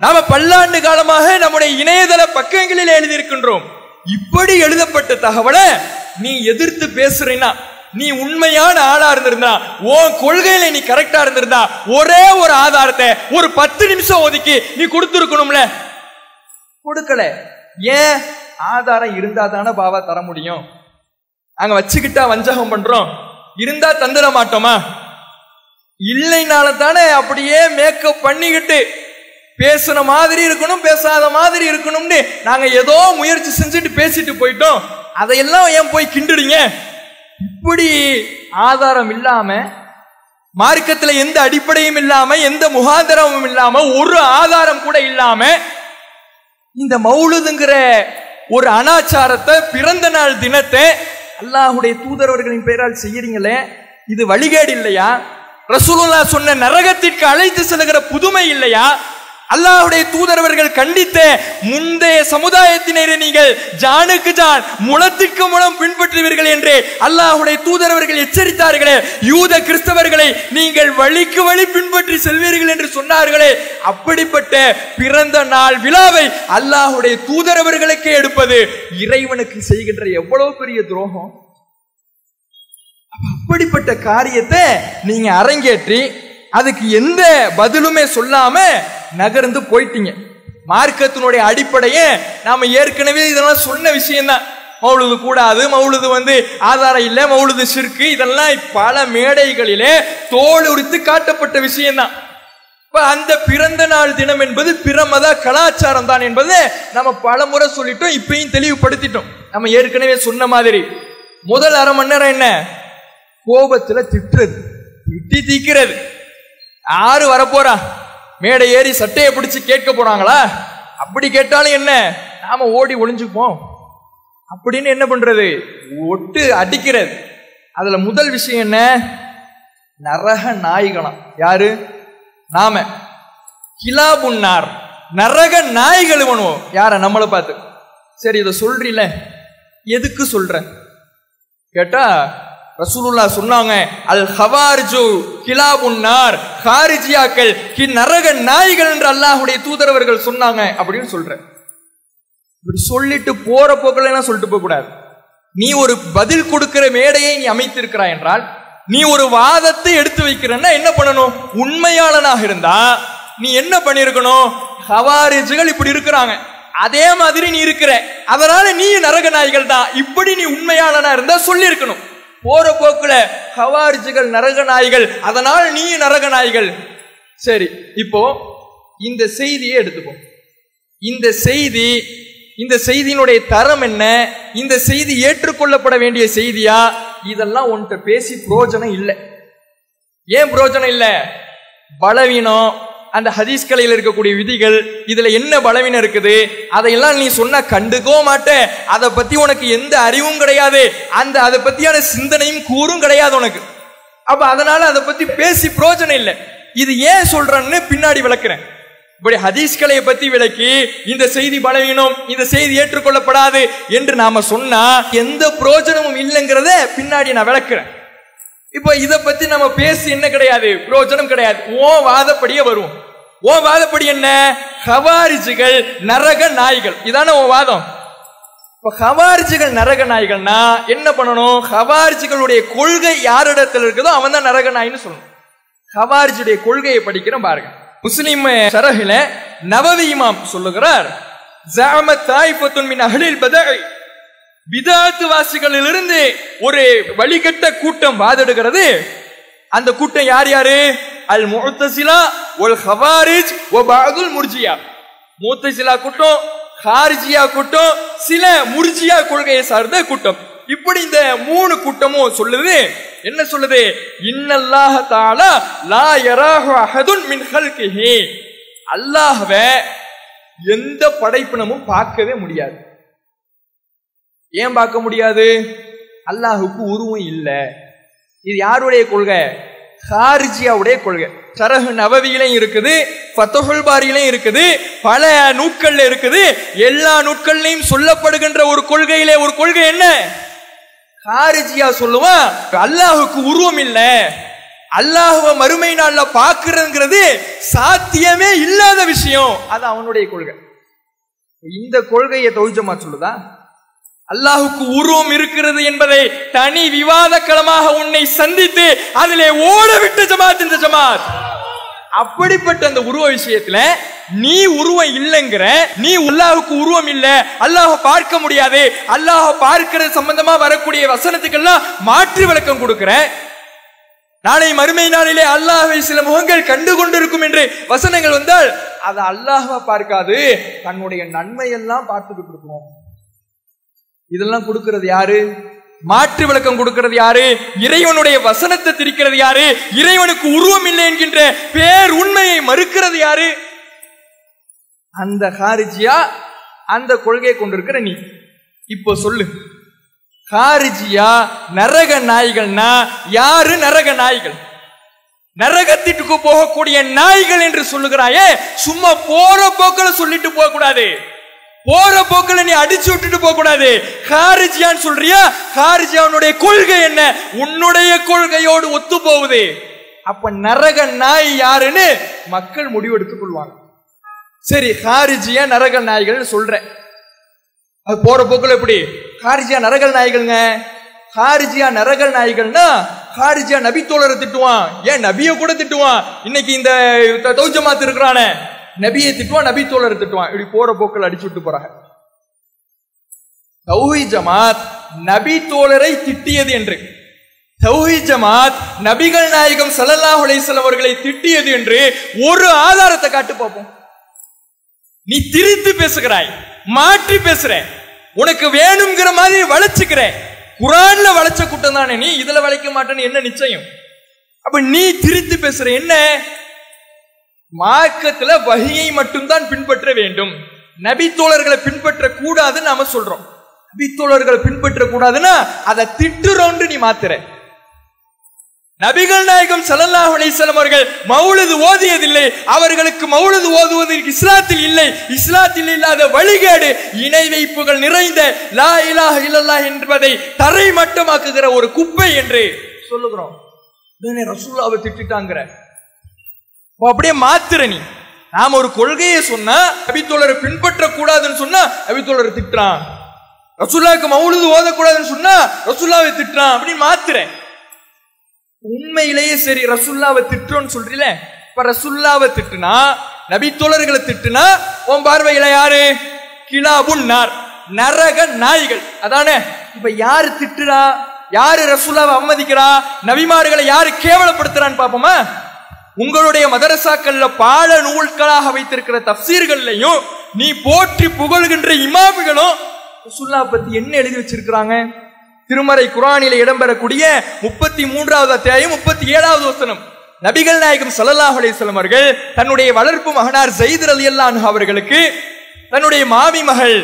நாம பல்லாண்டு காலமாக நம்முடைய இணையதள பக்கங்களில் எழுதியிருக்கின்றோம். இப்படி எழுதப்பட்ட தகவலை நீ எதிர்த்து பேசுறீன்னா நீ உண்மையான ஆளா இருந்திருந்தா உன் கொள்கையில நீ கரெக்டா இருந்திருந்தா ஒரே ஒரு ஆதாரத்தை ஒரு பத்து நிமிஷம் ஒதுக்கி நீ கொடுத்துருக்கணும்ல? கொடுக்கல. ஏன் ஆதாரம் இருந்தா தானே பாவா தர முடியும்? அங்க வச்சுக்கிட்டா வஞ்சகம் பண்றோம். இருந்தா தந்துட மாட்டோமா? இல்லைனால தானே அப்படியே மேக்கப் பண்ணிக்கிட்டு பேசுன மாதிரி இருக்கணும் பேசாத மாதிரி இருக்கணும்னு நாங்க ஏதோ முயற்சி செஞ்சுட்டு பேசிட்டு போயிட்டோம். அதையெல்லாம் ஏன் போய் கிண்டுடுங்க இப்படி ஆதாரம் இல்லாம மார்க்கத்துல எந்த அடிப்படையும் இல்லாம எந்த முகாந்திரமும் இல்லாம ஒரு ஆதாரம் கூட இல்லாம இந்த மௌலுதுங்கிற ஒரு அனாச்சாரத்தை பிறந்த நாள் தினத்தை அல்லாஹுடைய தூதரவர்களின் பெயரால் செய்யறீங்களே இது வழிகேடு இல்லையா? ரசூலுல்லா சொன்ன நரகத்திற்கு அழைத்து செல்கிற புதுமை இல்லையா? அல்லாஹுடைய தூதரவர்கள் கண்டித்த முந்தைய சமுதாயத்தினரை நீங்கள் ஜானுக்கு ஜான் முளத்துக்கு முளம் பின்பற்றுவீர்கள் என்று அல்லாஹுடைய தூதரவர்கள் எச்சரித்தார்களே. யூத கிறிஸ்தவர்களை நீங்கள் வழிக்கு வழி பின்பற்றி செல்வீர்கள் என்று சொன்னார்களே. அப்படிப்பட்ட பிறந்த நாள் விழாவை அல்லாஹுடைய தூதரவர்களுக்கே எடுப்பது இறைவனுக்கு செய்கின்ற எவ்வளவு பெரிய துரோகம். அப்படிப்பட்ட காரியத்தை நீங்க அரங்கேற்றி அதுக்கு எந்த பதிலுமே சொல்லாம நகர்ந்து போயிட்டீங்க. மார்க்கத்தினுடைய அடிப்படையே நாம ஏற்கனவே இதெல்லாம் சொன்ன விஷயம்தான். மௌலுது கூடாது மௌலுது வந்து ஆதாரம் இல்லை மௌலுது சிற்கு இதெல்லாம் பல மேடைகளிலே தோல் உரித்து காட்டப்பட்ட விஷயம்தான். இப்ப அந்த பிறந்த நாள் தினம் என்பது பிரமத கலாச்சாரம் தான் என்பது நம்ம பல முறை சொல்லிட்டோம் இப்பயும் தெளிவுபடுத்திட்டோம். நம்ம ஏற்கனவே சொன்ன மாதிரி முதல் அரை மணி நேரம் என்ன? கோபத்துல திட்டுறது திட்டி தீக்கிறது. யாரு வரப்போறா? மேடை ஏறி சட்டையை பிடிச்சு கேட்க போறாங்களா அப்படி கேட்டாலும் என்ன? நாம ஓடி ஒளிஞ்சுப்போம் அப்படின்னு என்ன பண்றது? ஒட்டு அடிக்கிறது. அதுல முதல் விஷயம் என்ன? நரக நாய்களாம் யாரு? நாம. கிலாபுன்னார். நரக நாய்கள் பண்ணுவோம் யார? நம்மளை பார்த்து. சரி இதை சொல்றீல. எதுக்கு சொல்ற கேட்டா ரசூலுல்லா சொன்னாங்க அல் ஹவாரிஜு கிலாபுன்னார் ஹாரிஜியாக்கள் கி நரக நாய்கள் என்று அல்லாஹுடைய தூதரவர்கள் சொன்னாங்க அப்படின்னு சொல்றேன். இப்படி சொல்லிட்டு போற போக்கில் எல்லாம் சொல்லிட்டு போக கூடாது. நீ ஒரு பதில் கொடுக்கிற மேடையை நீ அமைத்திருக்கிறாய் என்றால் நீ ஒரு வாதத்தை எடுத்து வைக்கிறன்னா என்ன பண்ணணும்? உண்மையாளனாக இருந்தா நீ என்ன பண்ணிருக்கணும்? ஹவாரிஜுகள் இப்படி இருக்கிறாங்க. அதே மாதிரி நீ இருக்கிற அதனால நீ நரக நாய்கள் தான். இப்படி நீ உண்மையாளனா இருந்தா சொல்லியிருக்கணும். போற போக்குல ஹவாரிஜுகள் நரக நாய்கள் அதனால் நீ நரக நாய்கள் சரி இப்போ இந்த செய்தியை எடுத்துப்போம். இந்த செய்தி இந்த செய்தியினுடைய தரம் என்ன? இந்த செய்தி ஏற்றுக்கொள்ளப்பட வேண்டிய செய்தியா? இதெல்லாம் உன்கிட்ட பேசி புரோஜனம் இல்லை. ஏன் புரோஜனம் இல்லை? பலவீனம் அந்த ஹதீஸ் கலையில் இருக்கக்கூடிய விதிகள் இதுல என்ன பலவீனம் இருக்குது அதையெல்லாம் நீ சொன்னா கண்டுக்கோ மாட்ட. அதை பத்தி உனக்கு எந்த அறிவும் கிடையாது. அந்த அதை பத்தியான சிந்தனையும் கூறும் கிடையாது உனக்கு. அப்ப அதனால அதை பத்தி பேசி பிரோஜனம் இல்லை. இது ஏன் சொல்றேன்னு பின்னாடி விளக்குறேன். இப்படி ஹதீஸ்களையை பத்தி விளக்கி இந்த செய்தி பலவீனம் இந்த செய்தி ஏற்றுக்கொள்ளப்படாது என்று நாம சொன்னா எந்த பிரோஜனமும் இல்லைங்கிறத பின்னாடி நான் விளக்குறேன். இப்ப இத பத்தி நம்ம பேசி என்ன கிடையாது? பிரயோஜனம் கிடையாது. ஓ வாதப்படியே வருவோம் ஓ வாதப்படி என்ன? ஹவாரிஜுகள் நரக நாய்கள். இதான உன் வாதம். இப்ப ஹவாரிஜுகள் நரக நாய்கள்னா என்ன பண்ணணும்? ஹவாரிஜுகளுடைய கொள்கை யாரிடத்தில் இருக்குதோ அவன் தான் நரக நாய்னு சொல்லணும். ஹவாரிஜுடைய கொள்கையை படிக்கிறோம் பாருங்க. முஸ்லிம் சரகில நவவி இமாம் சொல்லுகிறார் ஜாமத் தாய்ஃபத்துன் மின் அகலில் பதாய் பிதாத்து வாசிகளிலிருந்து ஒரு வழிகட்ட கூட்டம் வாதிடுகிறது. அந்த கூட்டம் யார் யாரு? அல் முத்தசிலா ஒல் ஹவாரிஜ் ஒ பாதுல் முர்ஜியா. முத்தசிலா கூட்டம் ஹார்ஜியா கூட்டம் சில முர்ஜியா கொள்கையை சார்ந்த கூட்டம். இப்படி இந்த மூணு கூட்டமும் சொல்லுது. என்ன சொல்லுது? இன்னல்லாஹ தாலா லா யராஹு அஹதுன் மின் ஹல்கிஹி. அல்லாஹ்வை எந்த படைப்பினமும் பார்க்கவே முடியாது. ஏன் பார்க்க முடியாது? அல்லாஹுக்கு உருவம் இல்லை. இது யாருடைய கொள்கை? ஹாரிஜியாவுடைய கொள்கை. சரஹு நவவியிலையும் இருக்குது ஃபத்தஹுல் பாரியிலையும் இருக்குது பல நூட்கள்ல இருக்குது. எல்லா நூட்கள்லையும் சொல்லப்படுகின்ற ஒரு கொள்கையிலே ஒரு கொள்கை என்ன? ஹாரிஜியா சொல்லுவான் அல்லாஹுக்கு உருவம் இல்லை. அல்லாஹுவ மறுமை நாள்ல பாக்குறதுங்கிறது சாத்தியமே இல்லாத விஷயம். அது அவனுடைய கொள்கை. இந்த கொள்கையை தொழிஜமா சொல்லுதா? அல்லாஹுக்கு உருவம் இருக்கிறது என்பதை தனி விவாத களமாக உன்னை சந்தித்து அதிலே ஓட விட்ட ஜமாத் இந்த ஜமாத். அப்படிப்பட்ட அந்த உருவ விஷயத்துல நீ உருவம் இல்லைங்கிற நீ அல்லாஹுக்கு உருவம் இல்ல அல்லாஹ பார்க்க முடியாது அல்லாஹ பார்க்கிறது சம்பந்தமா வரக்கூடிய வசனத்துக்கெல்லாம் மாற்று விளக்கம் கொடுக்கிற நாளை மறுமை நாளிலே அல்லாஹை சில முகங்கள் கண்டு கொண்டிருக்கும் என்று வசனங்கள் வந்தால் அதை அல்லாஹ பார்க்காது தன்னுடைய நன்மையெல்லாம் பார்த்துக்கிட்டு இருக்கோம் இதெல்லாம் கொடுக்கிறது யாரு? மாற்று விளக்கம் கொடுக்கிறது யாரு? இறைவனுடைய வசனத்தை திரிக்கிறது யாரு? இறைவனுக்கு உருவம் இல்லை என்கின்ற பேர் உண்மையை மறுக்கிறது யாரு? அந்த ஹாரிஜியா அந்த கொள்கையை கொண்டிருக்கிற நீ. இப்போ சொல்லு. ஹாரிஜியா நரக நாய்கள்னா யாரு நரக நாய்கள்? நரகத்திற்கு போகக்கூடிய நாய்கள் என்று சொல்லுகிறாயே சும்மா போற போக்கில் சொல்லிட்டு போக கூடாது போற போக்கில் நீ அடிச்சு விட்டுட்டு போக கூடாது. ஹாரிஜியான்னு சொல்றியா? ஹாரிஜியானுடைய கொள்கை என்ன? உன்னுடைய கொள்கையோடு ஒத்து போகுது. அப்ப நரக நாய் யாருன்னு மக்கள் முடிவெடுத்துக் கொள்வாங்க. சரி ஹாரிஜியா நரக நாய்கள் சொல்றேன். அது போற போக்குல எப்படி? ஹாரிஜியா நரகல் நாய்கள்ங்க. ஹாரிஜியா நரகல் நாய்கள்னா ஹாரிஜியா நபி தோழரை திட்டுவான். ஏன் நபியை கூட திட்டுவான். இன்னைக்கு இந்த தௌஜமாத்து இருக்கிறானே. நபியை திட்டுவான் நபி தோழரை திட்டுவான். இப்படி போற போக்கள் அடிச்சு விட்டு போறாங்க. தௌஹி ஜமாத் நபி தோழரை திட்டியது என்று. தௌஹி ஜமாத் நபிகள் நாயகம் ஸல்லல்லாஹு அலைஹி அவர்களை திட்டியது என்று ஒரு ஆதாரத்தை காட்டு பார்ப்போம். நீ திரித்து பேசுகிறாய் மாற்றி பேசுற. உனக்கு வேணுங்கிற மாதிரி வளைச்சுக்கிற குரான்ல வளைச்ச கூட்டம் தானே நீ இதுல வளைக்க மாட்டேன்னு என்ன நிச்சயம்? அப்ப நீ திரித்து பேசுற என்ன? மார்க்கத்துல வகையை மட்டும்தான் பின்பற்ற வேண்டும். நபி தோழர்களை பின்பற்ற கூடாதுன்னு நாம சொல்றோம். நபித்தோழர்களை பின்பற்ற கூடாதுன்னா அதை திட்டுறோன்று நீ மாத்துற. நபிகள் நாயகம் ஸல்லல்லாஹு அலிசலம் அவர்கள் மௌலிது ஓதியதில்லை. அவர்களுக்கு மௌலிது ஓதுவது இஸ்லாத்தில் இல்லை. இஸ்லாத்தில் இல்லாத வழிகேடு இணை வைப்புகள் நிறைந்த லா இலாஹ இல்லல்லா என்பதை தரை மட்டமாக்குகிற ஒரு குப்பை என்று சொல்லுகிறோம். ரசூல்லாவை திட்டாங்கிற அப்படியே மாத்துற நீ. நாம ஒரு கொள்கையை சொன்னா நபித்தோழரை பின்பற்ற கூடாதுன்னு சொன்னா நபித்தோழரை திட்டுறான். ரசுல்லாவுக்கு மவுழுது ஓதக்கூடாதுன்னு சொன்னா ரசுல்லாவை திட்டுறான். அப்படின்னு மாத்துறேன் உண்மையிலேயே சரி ரசுல்லாவை திட்டுறோம்னு சொல்றீல இப்ப ரசுல்லாவை திட்டுனா நபித்தோழர்களை திட்டுனா உன் பார்வையில யாரு? கிலாபுன் நார். நரக நாய்கள். அதானே? இப்ப யாரு திட்டுறா? யாரு ரசுல்லாவை அவமதிக்கிறா? நபிமார்களை யாரு கேவலப்படுத்துறான்னு பாப்போமா? உங்களுடைய மதரசாக்கள்ல பால நூல்களாக வைத்திருக்கிற தப்சீர்கள்லையும் நீ போற்றி புகழ்கின்ற இமாமுகளும் ரசுல்லா பத்தி என்ன எழுதி வச்சிருக்கிறாங்க? திருமறை குரானில இடம்பெறக்கூடிய முப்பத்தி மூன்றாவது அத்தியாயம் முப்பத்தி ஏழாவது வசனம். நபிகள் நாயகம் ஸல்லல்லாஹு அலிஸ்லம் அவர்கள் தன்னுடைய வளர்ப்பு மகனார் ஜெயித் ரலியல்லான் அவர்களுக்கு தன்னுடைய மாமி மகள்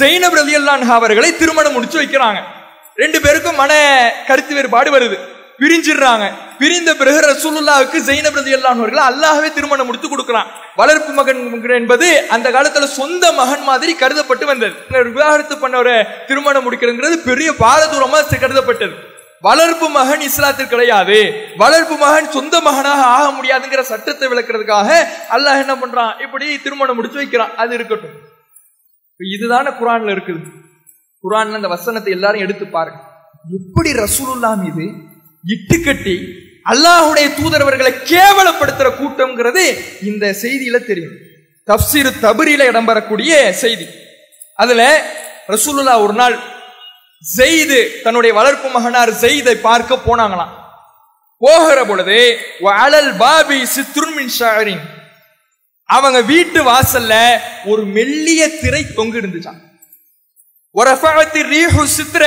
ஜெயினப் ரலியல்லான் அவர்களை திருமணம் முடிச்சு வைக்கிறாங்க. ரெண்டு பேருக்கும் மன கருத்து வேறுபாடு வருது. பிரிஞ்சிடுறாங்க. பிரிந்த பிறகு ரசூலுல்லாவுக்கு ஜெயினப் பிரதி அல்லாஹர்கள் அல்லாஹ்வே திருமணம் முடித்து கொடுக்குறான் வளர்ப்பு மகன் என்பது அந்த காலத்துல சொந்த மகன் மாதிரி கருதப்பட்டு வந்தது. விவாகரத்து பண்ணவரை திருமணம் முடிக்கிறதுங்கிறது பெரிய பாரதூரமா கருதப்பட்டது. வளர்ப்பு மகன் இஸ்லாத்தில் கிடையாது. வளர்ப்பு மகன் சொந்த மகனாக ஆக முடியாதுங்கிற சட்டத்தை விளக்குறதுக்காக அல்லாஹ் என்ன பண்றான்? இப்படி திருமணம் முடிச்சு வைக்கிறான். அது இருக்கட்டும். இதுதானே குரான்ல இருக்குது. குரான்ல அந்த வசனத்தை எல்லாரும் எடுத்து பாருங்க. எப்படி ரசூலுல்லா மீது இட்டுக்கட்டி அல்லாஹுடைய தூதரவர்களை கேவலப்படுத்துற கூட்டம்ங்கிறது இந்த செய்தியில தெரியும். தப்சீர் தபரியில இடம்பெறக்கூடிய செய்தி. அதுல ரசூலுல்லா ஒரு நாள் ஜெயிது தன்னுடைய வளர்ப்பு மகனார் ஜெயிதை பார்க்க போனாங்களாம். போகிற பொழுது அலல் பாபி சித்ருன் மின் ஷாரின் அவங்க வீட்டு வாசல்ல ஒரு மெல்லிய திரை தொங்கு இருந்துச்சான் ஒரு ரீஹு சித்ர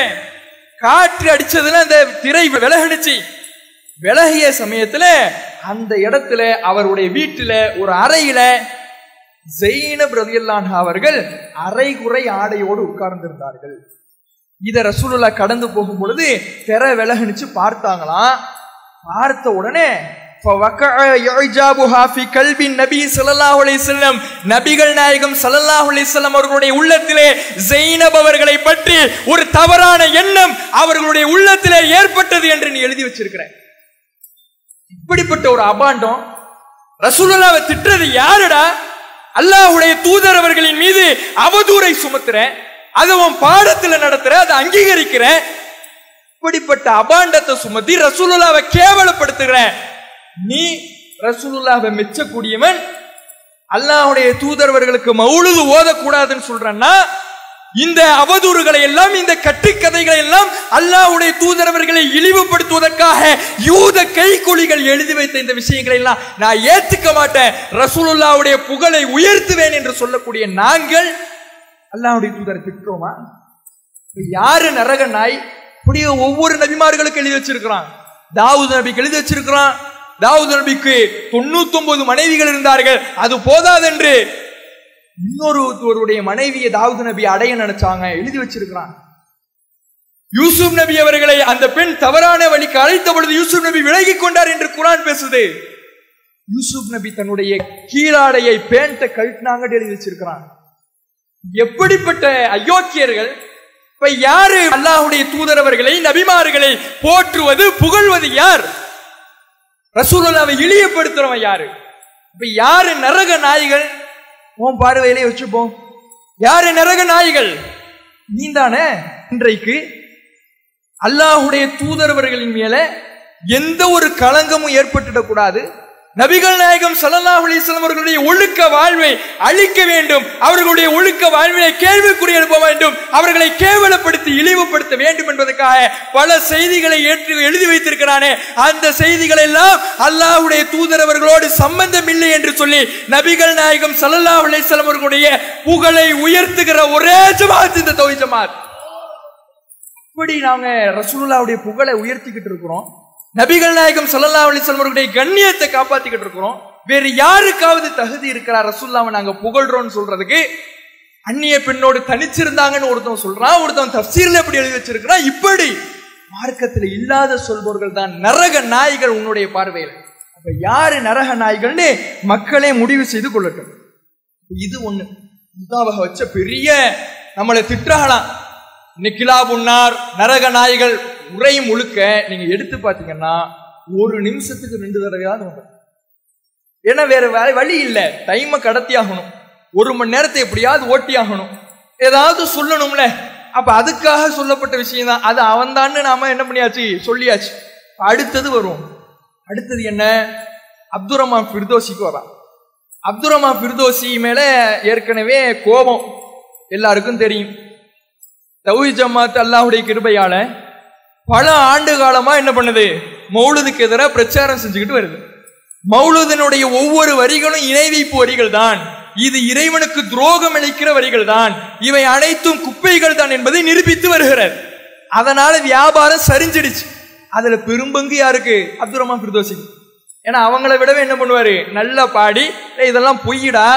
காற்று அடிச்சதுல அந்த திரை விலகடிச்சு. விலகிய சமயத்துல அந்த இடத்துல அவருடைய வீட்டுல ஒரு அறையில ஜெயின பிரதியல்லான் அவர்கள் அரைகுறை ஆடையோடு உட்கார்ந்திருந்தார்கள். இத ரசூலுல்லா கடந்து போகும் பொழுது திற விலகணிச்சு பார்த்தாங்களாம். பார்த்த உடனே நபிகள் நாயகம் சல்லல்லாஹு அலைஹிஸ்ஸலாம் அவர்களுடைய உள்ளத்திலே ஜெயினப் அவர்களை பற்றி ஒரு தவறான எண்ணம் அவர்களுடைய உள்ளத்திலே ஏற்பட்டது என்று நீ எழுதி வச்சிருக்கிறேன். இப்படிப்பட்ட ஒரு அபாண்டம் ரசூலுல்லாவை திட்டுறது யாருடா? அல்லாஹுடைய தூதர் அவர்களின் மீது அவதூரை சுமத்துற அதை உன் பாடத்துல நடத்துற அதை அங்கீகரிக்கிறேன் இப்படிப்பட்ட அபாண்டத்தை சுமத்தி ரசூலுல்லாவை கேவலப்படுத்துகிறேன் நீ ரசூலுல்லாவை மெச்சக்கூடியவன் அல்லாஹுடைய தூதர்வர்களுக்கு மௌழுது ஓதக்கூடாதுன்னு சொல்றன்னா இந்த அவதூறுகளை எல்லாம் இந்த கட்டுக்கதைகளை எல்லாம் அல்லாஹ்வுடைய தூதரவர்களை இழிவுபடுத்துவதற்காக யூத கைகொலிகள் எழுதி வைத்த இந்த விஷயங்களை எல்லாம் நான் ஏத்துக்க மாட்டேன். ரசூலுல்லாவுடைய புகழை உயர்த்துவேன் என்று சொல்லக்கூடிய நாங்கள் அல்லாஹ்வுடைய தூதரை திட்டுறோமா யாரு நரக நாய்? இப்படியே ஒவ்வொரு நபிமார்களுக்கு எழுதி வச்சிருக்கிறான். தாவூத் நபிக்கு எழுதி வச்சிருக்கிறான். தாவூத் நபிக்கு தொண்ணூத்தி ஒன்பது மனைவிகள் இருந்தார்கள். அது போதாதென்று இன்னொரு ஒருவருடைய மனைவியை தாவூத் நபி அடைய நினைச்சாங்க. எழுதி வச்சிருக்கிறான் யூசுப் நபி அவர்களை அந்த பெண் தவறான வழிக்கு அழைத்த பொழுது யூசுப் நபி விலகி கொண்டார் என்று குரான் பேசுது. யூசுப் நபி தன்னுடைய கீழாடையை பேண்ட கழட்டினாங்க எழுதி வச்சிருக்கிறான் எப்படிப்பட்ட அயோக்கியர்கள் இப்ப யாரு அல்லாஹுடைய தூதரவர்களை நபிமார்களை போற்றுவது புகழ்வது யார்? ரசூலுல்லாவை இழியப்படுத்துறவன் யாரு? இப்ப யாரு நரக நாய்கள்? உன் பார்வையிலே வச்சுப்போம். யாரு நரக நாய்கள்? நீந்தானே? இன்றைக்கு அல்லாஹுடைய தூதரவர்களின் மேல எந்த ஒரு களங்கமும் ஏற்பட்டுடக்கூடாது. நபிகள் நாயகம் ஸல்லல்லாஹு அலிஸ்லாம் அவர்களுடைய ஒழுக்க வாழ்வை அழிக்க வேண்டும். அவர்களுடைய ஒழுக்க வாழ்வினை கேள்விக்குறி எழுப்ப வேண்டும். அவர்களை கேவலப்படுத்தி இழிவுபடுத்த வேண்டும் என்பதற்காக பல செய்திகளை ஏற்றி எழுதி வைத்திருக்கிறானே. அந்த செய்திகள் எல்லாம் அல்லாஹுடைய தூதரவர்களோடு சம்பந்தம் இல்லை என்று சொல்லி நபிகள் நாயகம் ஸல்லல்லாஹு அலிஸ்லாம் அவர்களுடைய புகழை உயர்த்துகிற ஒரே ஜமாத் இந்த தொகை ஜமாத். இப்படி நாங்க ரசூல்லாவுடைய புகழை உயர்த்திக்கிட்டு இருக்கிறோம். நபிகள் நாயகம் ஸல்லல்லாஹு அலி வஸல்லம் கண்ணியத்தை காப்பாத்திக்கிட்டு இருக்கிறோம். வேறு யாருக்காவது தகுதி இருக்கிறா? ரசூல்லாவை நாங்க புகழ்றோம்னு சொல்றதுக்கு அந்நிய பெண்ணோடு தனிச்சிருந்தாங்கன்னு ஒருத்தன் சொல்றான் ஒருத்தன் தப்சீர்ல எப்படி எழுதி வச்சிருக்கிறான் இப்படி மார்க்கத்தில் இல்லாத சொல்பவர்கள் தான் நரக நாய்கள் உன்னுடைய பார்வையில். அப்ப யாரு நரக நாய்கள்னு மக்களே முடிவு செய்து கொள்ளட்டும். இது ஒண்ணு. முதாவக வச்ச பெரிய நம்மளை திட்டாகலாம் நிக்கிலா புன்னார் நரக நாய்கள் உரை முழுக்க நீங்க எடுத்து பாத்தீங்கன்னா ஒரு நிமிஷத்துக்கு ரெண்டு தடவையாவது வரும் ஏன்னா வேற வேற வழி இல்லை. டைமை கடத்தி ஆகணும். ஒரு மணி நேரத்தை எப்படியாவது ஓட்டி ஆகணும். ஏதாவது சொல்லணும்ல. அப்ப அதுக்காக சொல்லப்பட்ட விஷயம் தான். அது அவன்தான்னு நாம என்ன பண்ணியாச்சு? சொல்லியாச்சு. அடுத்தது வரும் அடுத்தது என்ன? அப்துல் ரஹ்மான் ஃபிர்தோசிக்கு வரான். அப்துல் ரஹ்மான் ஃபிர்தோசி மேல ஏற்கனவே கோபம். எல்லாருக்கும் தெரியும். தௌஹி ஜமாத் அல்லாஹுடைய கிருபையால பல ஆண்டு காலமா என்ன பண்ணுது? மௌலுதுக்கு எதிராக பிரச்சாரம் செஞ்சுக்கிட்டு வருது. மௌலுதனுடைய ஒவ்வொரு வரிகளும் இணை வைப்பு வரிகள் தான் இது இறைவனுக்கு துரோகம் அளிக்கிற வரிகள் தான் இவை அனைத்தும் குப்பைகள் தான் என்பதை நிரூபித்து வருகிறார். அதனால வியாபாரம் சரிஞ்சிடுச்சு. அதுல பெரும்பங்கு யாருக்கு? அப்துல் ரஹ்மான் பிரதோசி ஏன்னா அவங்கள விடவே என்ன பண்ணுவாரு? நல்லா பாடி இதெல்லாம் பொய்யிடா.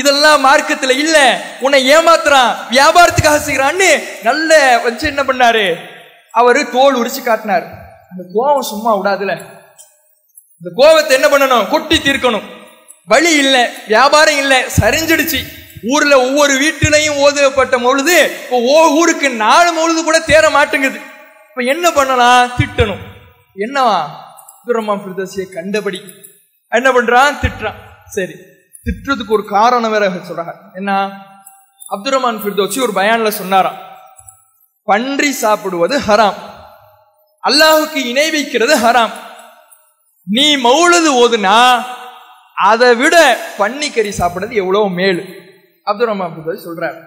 இதெல்லாம் மார்க்கத்துல இல்ல. உன்னை ஏமாத்துறான். வியாபாரத்துக்காக செய்யறான்னு நல்ல வச்சு என்ன பண்ணாரு? அவர் தோல் உரிச்சு காட்டினார். அந்த கோவம் சும்மா விடாதுல. இந்த கோவத்தை என்ன பண்ணணும்? கொட்டி தீர்க்கணும். வழி இல்லை வியாபாரம் இல்லை சரிஞ்சிடுச்சு. ஊர்ல ஒவ்வொரு வீட்டிலையும் ஓதப்பட்ட பொழுது இப்போ ஓ- ஊருக்கு நாலு பொழுது கூட தேர மாட்டேங்குது. இப்ப என்ன பண்ணலாம்? திட்டணும். என்னவா? அப்துரமான் பிரதேசிய கண்டபடி. என்ன பண்றான்? திட்டுறான். சரி. திட்டுறதுக்கு ஒரு காரணம் வேற சொல்றாங்க. என்ன? அப்துல் ரஹ்மான் ஃபிர்தோசி ஒரு பயான்ல சொன்னாராம். பன்றி சாப்பிடுவது ஹராம். அல்லாஹுக்கு இணை வைக்கிறது ஹராம். நீ மௌலுது ஓதுனா அதை விட பன்னிக்கறி சாப்பிடுறது எவ்வளவு மேலு. அப்துல் ரஹ்மான் ஃபிர்தோசி சொல்றாரு.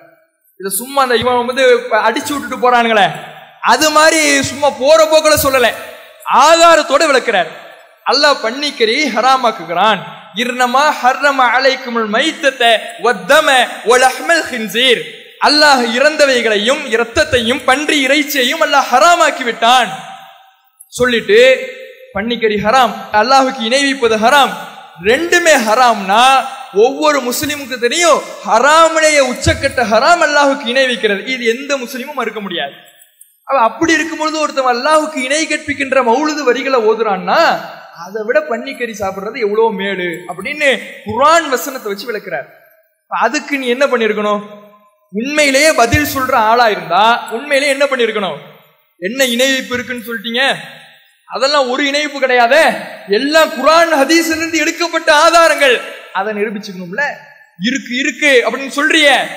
இதை சும்மா அந்த இவன் வந்து அடிச்சு விட்டுட்டு போறானுங்களே. அது மாதிரி சும்மா போற போக்கில் சொல்லல. ஆதாரத்தோட விளக்குறார். அல்லாஹ் பன்னிக்கறி ஹராமாக்குகிறான். இர்னமா ஹர்ரம அலைக்குமுல் மைத்தத்தை வத்தம வலஹ்மல் ஹின்சீர். அல்லாஹ் இறந்தவைகளையும் இரத்தத்தையும் பன்றி இறைச்சியையும் அல்லாஹ் ஹராமாக்கி விட்டான் சொல்லிட்டு பன்னிக்கறி ஹராம் அல்லாஹுக்கு இணை வைப்பது ஹராம். ரெண்டுமே ஹராம்னா ஒவ்வொரு முஸ்லிமுக்கு தெரியும் ஹராமனைய உச்சக்கட்ட ஹராம் அல்லாஹுக்கு இணை வைக்கிறது இது எந்த முஸ்லீமும் மறுக்க முடியாது. அப்படி இருக்கும்பொழுது ஒருத்தன் அல்லாஹுக்கு இணை கற்பிக்கின்ற மௌலுது வரிகளை ஓதுறான்னா அதை விட பன்னிக்கறி சாப்பிடுறது எவ்வளவு மேடு அப்படின்னு குரான் வசனத்தை வச்சு விளக்குறார். அதுக்கு நீ என்ன பண்ணிருக்கணும்? உண்மையிலேயே பதில் சொல்ற ஆளா இருந்தா உண்மையிலேயே என்ன பண்ணிருக்கணும்? என்ன இணைப்பு இருக்குன்னு சொல்லிட்டீங்க? அதெல்லாம் ஒரு இணைப்பு கிடையாது. எல்லாம் குரான் ஹதீஸ்ல இருந்து எடுக்கப்பட்ட ஆதாரங்கள். அதை நிரூபிச்சுக்கணும்ல? இருக்கு இருக்கு அப்படின்னு சொல்றிய.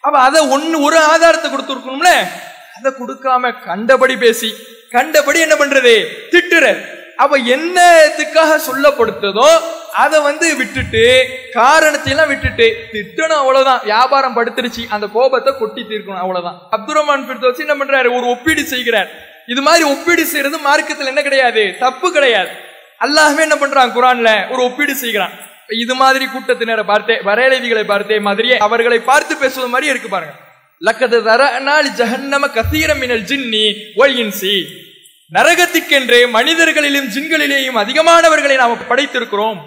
அப்ப அதை ஒண்ணு ஒரு ஆதாரத்தை கொடுத்துருக்கணும்ல? அதை கொடுக்காம கண்டபடி பேசி கண்டபடி என்ன பண்றது? திட்டுற. அப்ப என்னத்துக்காக சொல்லப்படுத்ததோ அதை வந்து விட்டுட்டு காரணத்தை எல்லாம் விட்டுட்டு திட்டணும் அவ்வளவுதான். வியாபாரம் படுத்துருச்சு. அந்த கோபத்தை கொட்டி தீர்க்கணும் அவ்வளவுதான். அப்துல் ரஹ்மான் வச்சு என்ன பண்றாரு? ஒரு ஒப்பீடு செய்கிறார். இது மாதிரி ஒப்பீடு செய்யறது மார்க்கத்துல என்ன கிடையாது? தப்பு கிடையாது. அல்லாஹ்வே என்ன பண்றான் குரான்ல? ஒரு ஒப்பீடு செய்கிறான். இது மாதிரி கூட்டத்தினரை பார்த்தே வரையலைவிகளை பார்த்தே மாதிரியே அவர்களை பார்த்து பேசுவது மாதிரி இருக்கு பாருங்க. லக்கது நாள் ஜஹன்னம கசீரம் மினல் ஜின்னி ஒழியின்சி நரகத்துக்கென்று மனிதர்களிலும் ஜின்களிலேயும் அதிகமானவர்களை நாம் படைத்திருக்கிறோம்.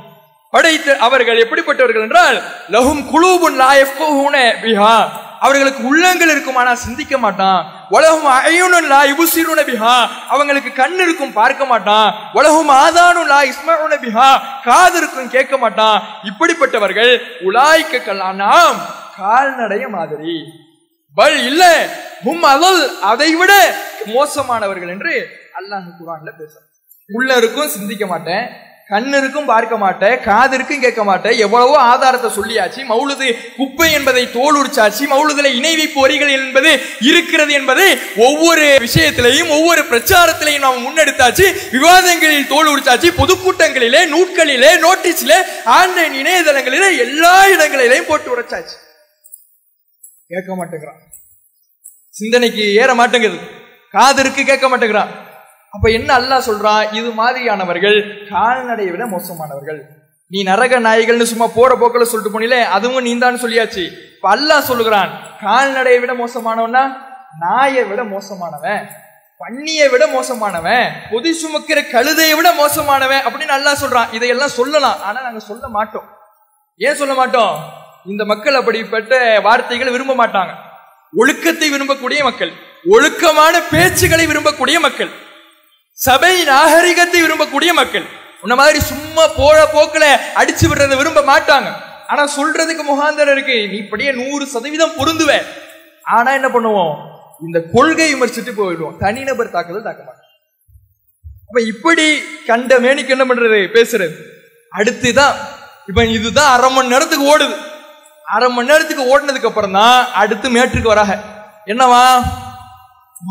படைத்து அவர்கள் எப்படிப்பட்டவர்கள் என்றால் லஹும் குலூபுன் லா பிஹா. அவர்களுக்கு உள்ளங்கள் இருக்கும் ஆனா சிந்திக்க மாட்டான். உலகம் அயுனும் லா இபுசிருன பிஹா. அவங்களுக்கு கண் இருக்கும் பார்க்க மாட்டான். உலகம் ஆதானும் லா இஸ்மருன பிஹா. காது இருக்கும் கேட்க மாட்டான். இப்படிப்பட்டவர்கள் உலாய்க்க கல்லானாம் கால்நடைய மாதிரி. பல் இல்ல. ஹும் அதல் அதை விட மோசமானவர்கள் என்று அல்லாஹ் குரான்ல பேசுறான். உள்ள இருக்கும் சிந்திக்க மாட்டேன் கண்ணு இருக்கும் பார்க்க மாட்டேன் காது இருக்கும் கேட்க மாட்டேன். எவ்வளவோ ஆதாரத்தை சொல்லியாச்சு மௌலுது குப்பை என்பதை தோல் உரிச்சாச்சு மௌலுதுல இணை வைப்பு என்பது இருக்கிறது என்பதை ஒவ்வொரு விஷயத்திலையும் ஒவ்வொரு பிரச்சாரத்திலையும் நாம் முன்னெடுத்தாச்சு விவாதங்களில் தோல் உரிச்சாச்சு பொதுக்கூட்டங்களிலே நூட்களிலே நோட்டீஸ்ல ஆன்லைன் இணையதளங்களிலே எல்லா இடங்களிலேயும் போட்டு உரைச்சாச்சு கேட்க மாட்டேங்கிறான். சிந்தனைக்கு ஏற மாட்டேங்குது. காது இருக்கு கேட்க மாட்டேங்கிறான். அப்ப என்ன அல்லாஹ் சொல்றான் இது மாதிரியானவர்கள் கால்நடையை விட மோசமானவர்கள். நீ நரக நாய்கள்னு சும்மா போற போக்கில் சொல்லிட்டு போனீங்களே அதுவும் நீ தான் சொல்லியாச்சு. இப்ப அல்லாஹ் சொல்லுகிறான் கால்நடையை விட மோசமானவனா நாயை விட மோசமானவன். பண்ணியை விட மோசமானவன். பொதி சுமக்கிற கழுதையை விட மோசமானவன் அப்படின்னு நல்லா சொல்றான். இதையெல்லாம் சொல்லலாம் ஆனா நாங்க சொல்ல மாட்டோம். ஏன் சொல்ல மாட்டோம்? இந்த மக்கள் அப்படிப்பட்ட வார்த்தைகளை விரும்ப மாட்டாங்க. ஒழுக்கத்தை விரும்பக்கூடிய மக்கள் ஒழுக்கமான பேச்சுகளை விரும்பக்கூடிய மக்கள். சபை நாகரிகத்தை விரும்பக்கூடிய மக்கள். உன்ன மாதிரி சும்மா போற போக்கில் அடிச்சு விடுறதை விரும்ப மாட்டாங்க. ஆனா சொல்றதுக்கு முகாந்தரம் இருக்கு. நீ இப்படியே நூறு சதவீதம் பொருந்துவ. ஆனா என்ன பண்ணுவோம்? இந்த கொள்கை விமர்சிட்டு போயிடுவோம். தனிநபர் தாக்குதல் தாக்க மாட்டோம் அப்ப இப்படி கண்ட மேனிக்கு என்ன பண்றது? பேசுறது. அடுத்துதான் இப்ப இதுதான் அரை மணி நேரத்துக்கு ஓடுது. அரை மணி நேரத்துக்கு ஓடினதுக்கு அப்புறம் தான் அடுத்து மேட்டுக்கு வராக என்னவா?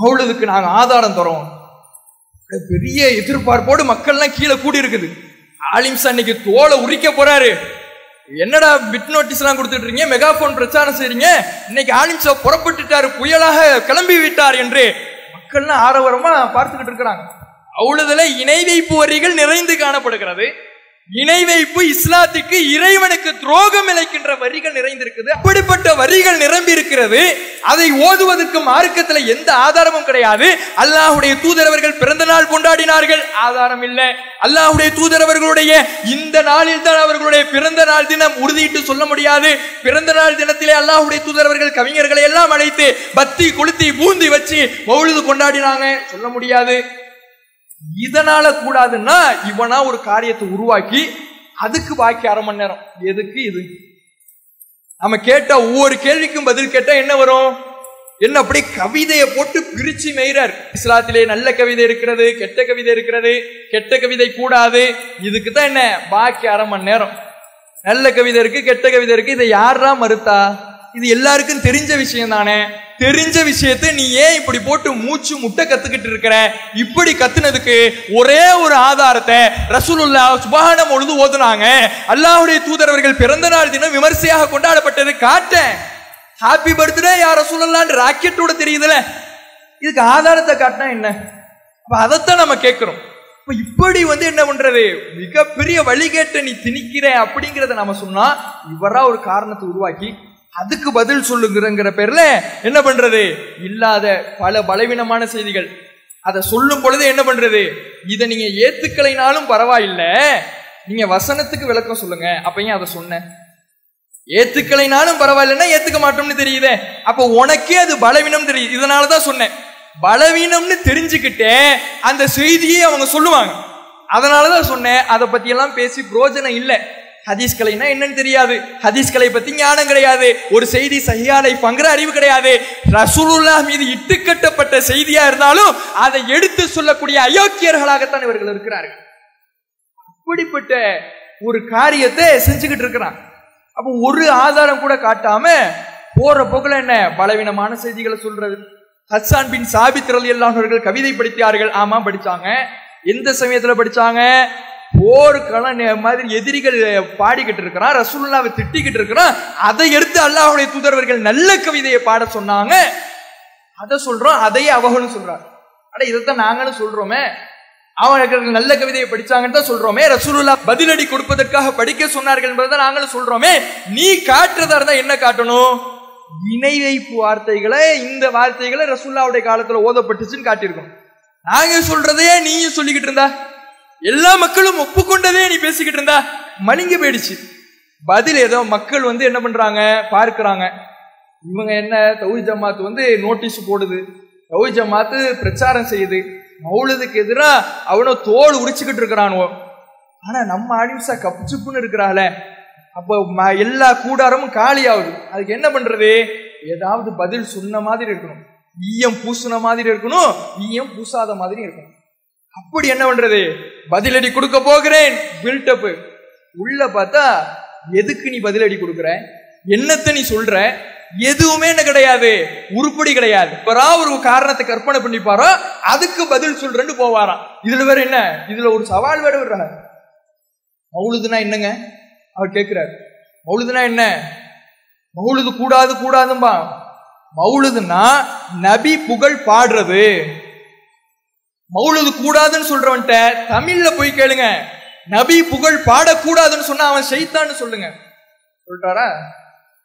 மௌலதுக்கு நாங்க ஆதாரம் தரோம். பெரிய எதிர்பார்ப்போடு மக்கள்லாம் கீழே கூடி இருக்குது ஆலிம்ஸ் அன்னைக்கு தோலை உரிக்க போறாரு. என்னடா பிட் நோட்டீஸ் எல்லாம் கொடுத்துட்டு இருக்கீங்க மெகாபோன் பிரச்சாரம் செய்றீங்க? இன்னைக்கு ஆலிம்சா புறப்பட்டுட்டாரு புயலாக கிளம்பி விட்டார் என்று மக்கள்லாம் ஆரவாரமா பார்த்துக்கிட்டு இருக்கிறாங்க. அவ்வளவுல இணை வைப்பு வரிகள் நிறைந்து காணப்படுகிறது. இணை வைப்பு இஸ்லாத்துக்கு இறைவனுக்கு துரோகம் இழைக்கின்ற வரிகள் நிறைந்திருக்குது. அப்படிப்பட்ட வரிகள் நிரம்பி இருக்கிறது அதை ஓதுவதற்கு மார்க்கத்துல எந்த ஆதாரமும் கிடையாது. அல்லாஹுடைய தூதரவர்கள் பிறந்த நாள் கொண்டாடினார்கள். ஆதாரம் இல்லை. அல்லாஹுடைய தூதரவர்களுடைய இந்த நாளில் தான் அவர்களுடைய பிறந்த நாள் தினம் உறுதியிட்டு சொல்ல முடியாது. பிறந்த நாள் தினத்திலே அல்லாஹுடைய தூதரவர்கள் கவிஞர்களை எல்லாம் அழைத்து பத்தி கொளுத்தி பூந்தி வச்சு மௌழுது கொண்டாடினாங்க. சொல்ல முடியாது. இதனால கூடாதுன்னா இவனா ஒரு காரியத்தை உருவாக்கி அதுக்கு பாக்கி அரை மணி நேரம். எதுக்கு இது? நம்ம கேட்ட ஒவ்வொரு கேள்விக்கும் பதில் கேட்டா என்ன வரும்? என்ன அப்படி கவிதையை போட்டு பிரிச்சு மெய்றார். இஸ்லாத்திலே நல்ல கவிதை இருக்கிறது கெட்ட கவிதை இருக்கிறது கெட்ட கவிதை கூடாது. இதுக்கு தான் என்ன? பாக்கி அரை மணி நேரம். நல்ல கவிதை இருக்கு கெட்ட கவிதை இருக்கு. இதை யாரா மறுத்தா? இது எல்லாருக்கும் தெரிஞ்ச விஷயம் தானே? தெரிஞ்ச விஷயத்தை நீ ஏன் இப்படி போட்டு மூச்சு முட்டை கத்துக்கிட்டு இருக்கிற? இப்படி கத்துனதுக்கு ஒரே ஒரு ஆதாரத்தை ரசூலுல்லா சுபஹான பொழுது ஓதுனாங்க. அல்லாஹுடைய தூதரவர்கள் பிறந்த நாள் தினம் விமர்சையாக கொண்டாடப்பட்டது காட்டேன். ஹாப்பி பர்த்டே யார் ரசூலுல்லான்னு ராக்கெட்டோட தெரியுதுல? இதுக்கு ஆதாரத்தை காட்டினா என்ன? அப்ப அதைத்தான் நம்ம கேட்கிறோம். இப்ப இப்படி வந்து என்ன பண்றது? மிகப்பெரிய வழிகேட்டை நீ திணிக்கிற அப்படிங்கறத நம்ம சொன்னா இவரா ஒரு காரணத்தை உருவாக்கி அதுக்கு பதில் சொல்லுங்கிறங்கிற பேர்ல என்ன பண்றது? இல்லாத பல பலவீனமான செய்திகள். அதை சொல்லும் பொழுது என்ன பண்றது? இதை நீங்க ஏத்துக்கலைனாலும் பரவாயில்ல. நீங்க வசனத்துக்கு விளக்கம் சொல்லுங்க. அப்ப ஏன் அதை சொன்ன? ஏத்துக்கலைனாலும் பரவாயில்லைன்னா ஏத்துக்க மாட்டோம்னு தெரியுதே. அப்ப உனக்கே அது பலவீனம் தெரியுது. இதனாலதான் சொன்னேன். பலவீனம்னு தெரிஞ்சுக்கிட்டே அந்த செய்தியை அவங்க சொல்லுவாங்க. அதனாலதான் சொன்னேன். அதை பத்தி எல்லாம் பேசி பிரோஜனம் இல்லை. ஹதீஸ் என்னன்னு தெரியாது. ஹதீஸ்களை பத்தி ஞானம் கிடையாது. ஒரு செய்தி சஹியாலை பங்குற அறிவு கிடையாது. ரசூலுல்லா மீது இட்டுக்கட்டப்பட்ட செய்தியா இருந்தாலும் அதை எடுத்து சொல்லக்கூடிய அயோக்கியர்களாகத்தான் இவர்கள் இருக்கிறார்கள். அப்படிப்பட்ட ஒரு காரியத்தை செஞ்சுக்கிட்டு இருக்கிறான். அப்போ ஒரு ஆதாரம் கூட காட்டாம போற போக்குல என்ன? பலவீனமான செய்திகளை சொல்றது. ஹஸ்ஸான் பின் சாபித் ரலி அல்லாஹர்கள் கவிதை படித்தார்கள். ஆமா படிச்சாங்க. எந்த சமயத்துல படிச்சாங்க? போருக்கெல்லாம் மாதிரி எதிரிகள் பாடிக்கிட்டு இருக்கிறான் ரசூல்லாவை திட்டிக்கிட்டு இருக்கிறான். அதை எடுத்து அல்லாஹுடைய தூதரவர்கள் நல்ல கவிதையை பாட சொன்னாங்க. அதை சொல்றோம் அதையே அவகன்னு சொல்றாரு அட இதைத்தான் நாங்களும் சொல்றோமே. அவர்கள் நல்ல கவிதையை படிச்சாங்கன்னு தான் சொல்றோமே. ரசூலுல்லா பதிலடி கொடுப்பதற்காக படிக்க சொன்னார்கள் என்பதை நாங்களும் சொல்றோமே. நீ காட்டுறதா இருந்தா என்ன காட்டணும்? இணை வைப்பு வார்த்தைகளை இந்த வார்த்தைகளை ரசூல்லாவுடைய காலத்துல ஓதப்பட்டுச்சுன்னு காட்டியிருக்கோம். நாங்க சொல்றதையே நீயும் சொல்லிக்கிட்டு இருந்தா? எல்லா மக்களும் ஒப்புக்கொண்டதே நீ பேசிக்கிட்டு இருந்தா? மலிங்க போயிடுச்சு. பதில் ஏதோ மக்கள் வந்து என்ன பண்றாங்க? பார்க்கிறாங்க. இவங்க என்ன தௌஹி ஜமாத் வந்து நோட்டீஸ் போடுது. தௌஹி ஜமாத்து பிரச்சாரம் செய்யுது. மௌலதுக்கு எதிராக அவனோ தோல் உரிச்சுக்கிட்டு இருக்கிறானுவோ. ஆனா நம்ம அடிம்சா கப்புச்சுப்புன்னு இருக்கிறாள. அப்போ ம- எல்லா கூடாரமும் காலி ஆகுது அதுக்கு என்ன பண்றது? ஏதாவது பதில் சொன்ன மாதிரி இருக்கணும். ஈயம் பூசுன மாதிரி இருக்கணும். ஈயம் பூசாத மாதிரி இருக்கணும். அப்படி என்ன பண்றது? பதிலடி கொடுக்க போகிறேன். பில்டப் உள்ள பார்த்தா எதுக்கு நீ பதிலடி கொடுக்குற? என்னத்த நீ சொல்ற? எதுவுமே என்ன கிடையாது. உருப்படி கிடையாது. இவரா ஒரு காரணத்தை கற்பனை பண்ணிப்பாரோ அதுக்கு பதில் சொல்றேன்னு போவாராம். இதுல வேற என்ன? இதுல ஒரு சவால் வேற விடுறாரு. மௌலுதுனா என்னங்க? அவர் கேட்கிறார் மௌலுதுனா என்ன? மௌலுது கூடாது கூடாதும்பா. மௌலுதுன்னா நபி புகழ் பாடுறது. மௌலுது கூடாதுன்னு சொல்றவன்ட்ட தமிழ்ல போய் கேளுங்க. நபி புகழ் பாடக்கூடாதுன்னு சொன்னா அவன் செய்தான்னு சொல்லுங்க. சொல்றாரா?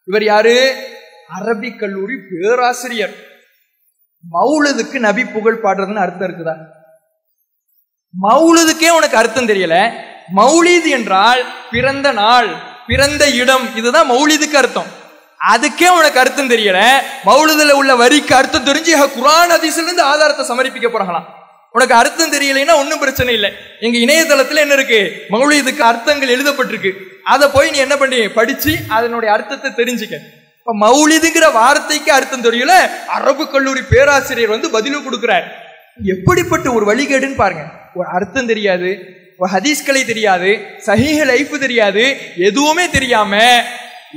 இவர் யாரு? அரபி கல்லூரி பேராசிரியர். மௌலதுக்கு நபி புகழ் பாடுறதுன்னு அர்த்தம் இருக்குதா? மௌலதுக்கே உனக்கு அர்த்தம் தெரியல. மௌலிது என்றால் பிறந்த நாள் பிறந்த இடம் இதுதான் மௌலிதுக்கு அர்த்தம். அதுக்கே உனக்கு அர்த்தம் தெரியல. மௌலிதுல உள்ள வரிக்கு அர்த்தம் தெரிஞ்சு குரான் அதிசிலிருந்து ஆதாரத்தை சமர்ப்பிக்க போறாங்களாம். உனக்கு அர்த்தம் தெரியலைன்னா ஒன்றும் பிரச்சனை இல்லை. எங்கள் இணையதளத்தில் என்ன இருக்கு? மௌலிதுக்கு அர்த்தங்கள் எழுதப்பட்டிருக்கு. அதை போய் நீ என்ன பண்ணி? படிச்சு அதனுடைய அர்த்தத்தை தெரிஞ்சுக்க. இப்போ மௌலிதுங்கிற வார்த்தைக்கு அர்த்தம் தெரியல அரபு கல்லூரி பேராசிரியர் வந்து பதிலும் கொடுக்குறார். எப்படிப்பட்ட ஒரு வழிகேடுன்னு பாருங்க. ஒரு அர்த்தம் தெரியாது ஒரு ஹதீஸ்களை தெரியாது சஹீஹ லைஃப் தெரியாது எதுவுமே தெரியாம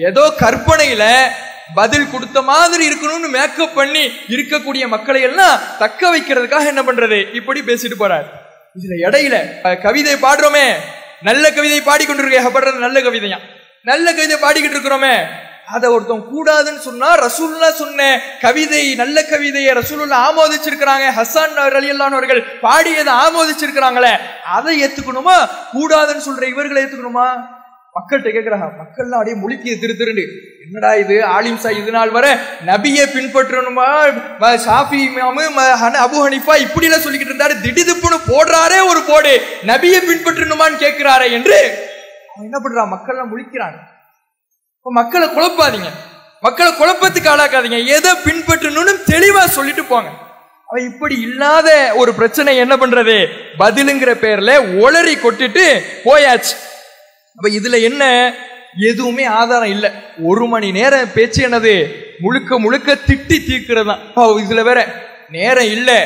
ஏதோ கற்பனையில பதில் கொடுத்த மாதிரி இருக்கணும்னு மேக்கப் பண்ணி இருக்கக்கூடிய மக்களை எல்லாம் தக்க வைக்கிறதுக்காக என்ன பண்றது? இப்படி பேசிட்டு போறார். இதுல இடையில கவிதை பாடுறோமே. நல்ல கவிதை பாடிக்கொண்டிருக்க நல்ல கவிதையா. நல்ல கவிதை பாடிக்கிட்டு இருக்கிறோமே. அதை ஒருத்தன் கூடாதுன்னு சொன்னா ரசூல்லா சொன்ன கவிதை நல்ல கவிதையை ரசூலுல்லா ஆமோதிச்சிருக்கிறாங்க. ஹசான் ரலியல்லான் அவர்கள் பாடியதை ஆமோதிச்சிருக்கிறாங்களே. அதை ஏத்துக்கணுமா? கூடாதுன்னு சொல்ற இவர்களை ஏத்துக்கணுமா? மக்கள்கிட்ட கேட்கிறாங்க மக்கள்லாம் அப்படியே முழுக்கிய திரு திருண்டு என்னடா இது ஆலிம்சா இது நாள் வர நபியை பின்பற்றணுமா? ஷாஃபி இமாமு ம- அபு ஹனிஃபா இப்படி எல்லாம் சொல்லிக்கிட்டு இருந்தாரு. திடிதுப்புன்னு போடுறாரே ஒரு போடு. நபியை பின்பற்றணுமான்னு கேட்கிறாரே என்று அவன் என்ன பண்றான்? மக்கள்லாம் முழிக்கிறாங்க. இப்ப மக்களை குழப்பாதீங்க. மக்களை குழப்பத்துக்கு ஆளாக்காதீங்க. எதை பின்பற்றணும்னு தெளிவா சொல்லிட்டு போங்க. அவன் இப்படி இல்லாத ஒரு பிரச்சனை என்ன பண்றது? பதிலுங்கிற பேர்ல ஒளறி கொட்டிட்டு போயாச்சு. அப்ப இதுல என்ன? எதுவுமே ஆதாரம் இல்லை. ஒரு மணி நேரம் பேச்சு என்னது? முழுக்க முழுக்க திட்டி தீர்க்கிறது. தான் இதுல வேற நேரம் இல்லை.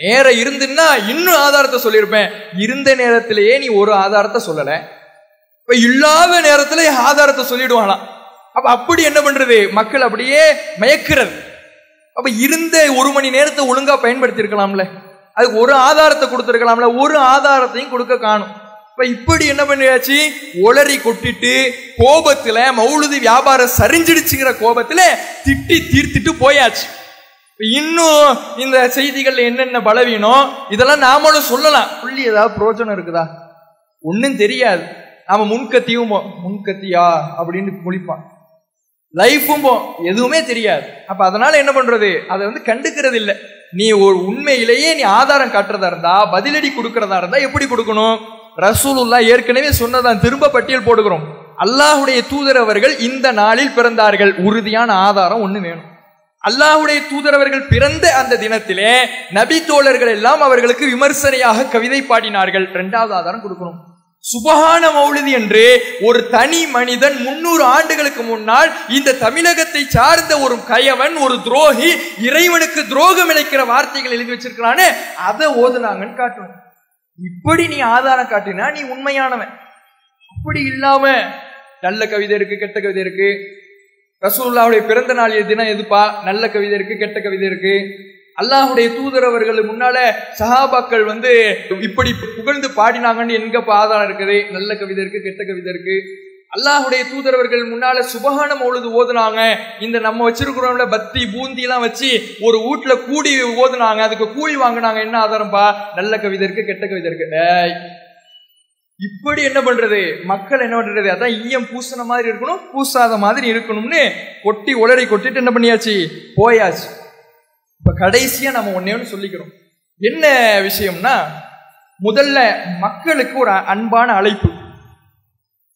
நேரம் இருந்துன்னா இன்னும் ஆதாரத்தை சொல்லியிருப்பேன். இருந்த நேரத்திலேயே நீ ஒரு ஆதாரத்தை சொல்லல. இப்ப இல்லாத நேரத்துல ஆதாரத்தை சொல்லிடுவாங்களாம். அப்ப அப்படி என்ன பண்றது? மக்கள் அப்படியே மயக்கிறது. அப்ப இருந்த ஒரு மணி நேரத்தை ஒழுங்கா பயன்படுத்தி இருக்கலாம்ல அதுக்கு ஒரு ஆதாரத்தை கொடுத்துருக்கலாம்ல. ஒரு ஆதாரத்தையும் கொடுக்க காணும். இப்ப இப்படி என்ன பண்ணியாச்சு? ஒளறி கொட்டிட்டு கோபத்துல மௌலுது வியாபாரம் சரிஞ்சிடுச்சுங்கிற கோபத்துல திட்டி தீர்த்துட்டு போயாச்சு. இன்னும் இந்த செய்திகள்ல என்னென்ன பலவீனம்? இதெல்லாம் நாமளும் சொல்லலாம். புள்ளி ஏதாவது பிரோஜனம் இருக்குதா? ஒன்றும் தெரியாது. நாம முன்கத்தியும் போ- முன்கத்தியா அப்படின்னு முழிப்பான். லைஃபும் போ எதுவுமே தெரியாது. அப்ப அதனால என்ன பண்றது? அதை வந்து கண்டுக்கிறது இல்லை. நீ ஒரு உண்மையிலேயே நீ ஆதாரம் காட்டுறதா இருந்தா பதிலடி கொடுக்கறதா இருந்தா எப்படி கொடுக்கணும்? ரசூலுல்லா ஏற்கனவே சொன்னதான் திரும்ப பட்டியல் போடுகிறோம். அல்லாஹுடைய தூதர் அவர்கள் இந்த நாளில் பிறந்தார்கள். உறுதியான ஆதாரம் ஒன்று வேணும். அல்லாஹுடைய தூதரவர்கள் பிறந்த அந்த தினத்திலே நபி தோழர்கள் எல்லாம் அவர்களுக்கு விமர்சனையாக கவிதை பாடினார்கள். இரண்டாவது ஆதாரம் கொடுக்கணும். சுபகான மௌலிதி என்று ஒரு தனி மனிதன் முன்னூறு ஆண்டுகளுக்கு முன்னால் இந்த தமிழகத்தை சார்ந்த ஒரு கயவன் ஒரு துரோகி இறைவனுக்கு துரோகம் இழைக்கிற வார்த்தைகள் எழுதி வச்சிருக்கிறானே அதை ஓதுனாங்கன்னு காட்டணும் இப்படி நீ ஆதாரம் காட்டினா நீ உண்மையானவன். அப்படி இல்லாம நல்ல கவிதை இருக்கு கெட்ட கவிதை இருக்கு. ரசூல்லாவுடைய பிறந்த நாள் தினம் எதுப்பா? நல்ல கவிதை இருக்கு கெட்ட கவிதை இருக்கு. அல்லாஹ்வுடைய தூதர் அவர்கள் முன்னால சஹாபாக்கள் வந்து இப்படி புகழ்ந்து பாடினாங்கன்னு எங்கப்பா ஆதாரம் இருக்குது? நல்ல கவிதை இருக்கு கெட்ட கவிதை இருக்கு. அல்லாஹுடைய தூதரவர்கள் முன்னால சுபகான மௌலுது ஓதுனாங்க. இந்த நம்ம வச்சிருக்கிறோம்ல பத்தி பூந்தி எல்லாம் வச்சு ஒரு வீட்டுல கூடி ஓதுனாங்க. அதுக்கு கூலி வாங்குனாங்க. என்ன ஆதாரம்பா? நல்ல கவிதை இருக்கு கெட்ட கவிதை இருக்கு. டேய் இப்படி என்ன பண்றது? மக்கள் என்ன பண்றது? அதான் ஈயம் பூசின மாதிரி இருக்கணும் பூசாத மாதிரி இருக்கணும்னு கொட்டி உளறி கொட்டிட்டு என்ன பண்ணியாச்சு? போயாச்சு. இப்ப கடைசியா நம்ம ஒன்னே ஒன்று சொல்லிக்கிறோம். என்ன விஷயம்னா முதல்ல மக்களுக்கு ஒரு அன்பான அழைப்பு.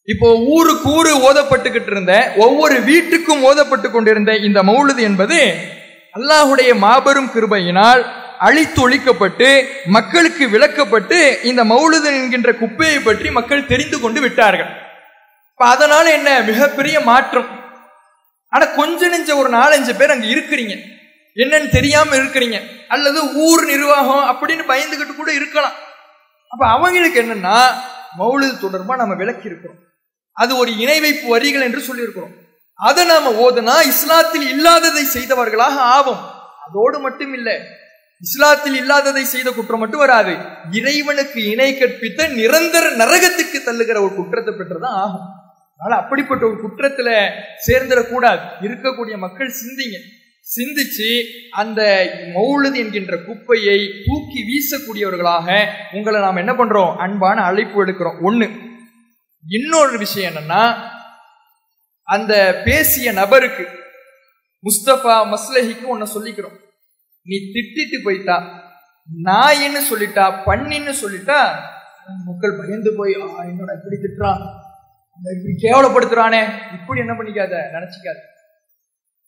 இப்போ ஊருக்கு ஊரு ஓதப்பட்டுக்கிட்டு இருந்த ஒவ்வொரு வீட்டுக்கும் ஓதப்பட்டு கொண்டிருந்த இந்த மௌலுது என்பது அல்லாஹுடைய மாபெரும் கிருபையினால் அழித்து ஒழிக்கப்பட்டு மக்களுக்கு விளக்கப்பட்டு இந்த மௌலுது என்கின்ற குப்பையை பற்றி மக்கள் தெரிந்து கொண்டு விட்டார்கள். இப்ப அதனால என்ன? மிகப்பெரிய மாற்றம். ஆனா கொஞ்ச நெஞ்ச ஒரு நாலஞ்சு பேர் அங்க இருக்கிறீங்க. என்னன்னு தெரியாம இருக்கிறீங்க. அல்லது ஊர் நிர்வாகம் அப்படின்னு பயந்துகிட்டு கூட இருக்கலாம். அப்ப அவங்களுக்கு என்னன்னா மௌலு தொடர்பா நம்ம விளக்கி இருக்கிறோம் அது ஒரு இணை வைப்பு வரிகள் என்று சொல்லியிருக்கிறோம். அதை நாம ஓதுனா இஸ்லாத்தில் இல்லாததை செய்தவர்களாக ஆவோம். அதோடு மட்டும் இல்லை இஸ்லாத்தில் இல்லாததை செய்த குற்றம் மட்டும் வராது. இறைவனுக்கு இணை கற்பித்த நிரந்தர நரகத்துக்கு தள்ளுகிற ஒரு குற்றத்தை பெற்றதான் ஆகும். அதனால அப்படிப்பட்ட ஒரு குற்றத்துல சேர்ந்துடக்கூடாது. இருக்கக்கூடிய மக்கள் சிந்திங்க. சிந்திச்சு அந்த மௌலது என்கின்ற குப்பையை தூக்கி வீசக்கூடியவர்களாக உங்களை நாம் என்ன பண்றோம்? அன்பான அழைப்பு எடுக்கிறோம். ஒன்று இன்னொரு விஷயம் என்னன்னா அந்த பேசிய நபருக்கு முஸ்தபா மஸ்லஹிக்கு ஒன்ன சொல்லிக்கிறோம். நீ திட்டிட்டு போயிட்டா நாயின்னு சொல்லிட்டா பண்ணின்னு சொல்லிட்டா மக்கள் பயந்து போய் ஆ என்னோட இப்படி திட்டுறான்? இப்படி கேவலப்படுத்துறானே? இப்படி என்ன பண்ணிக்காத? நினைச்சிக்காத.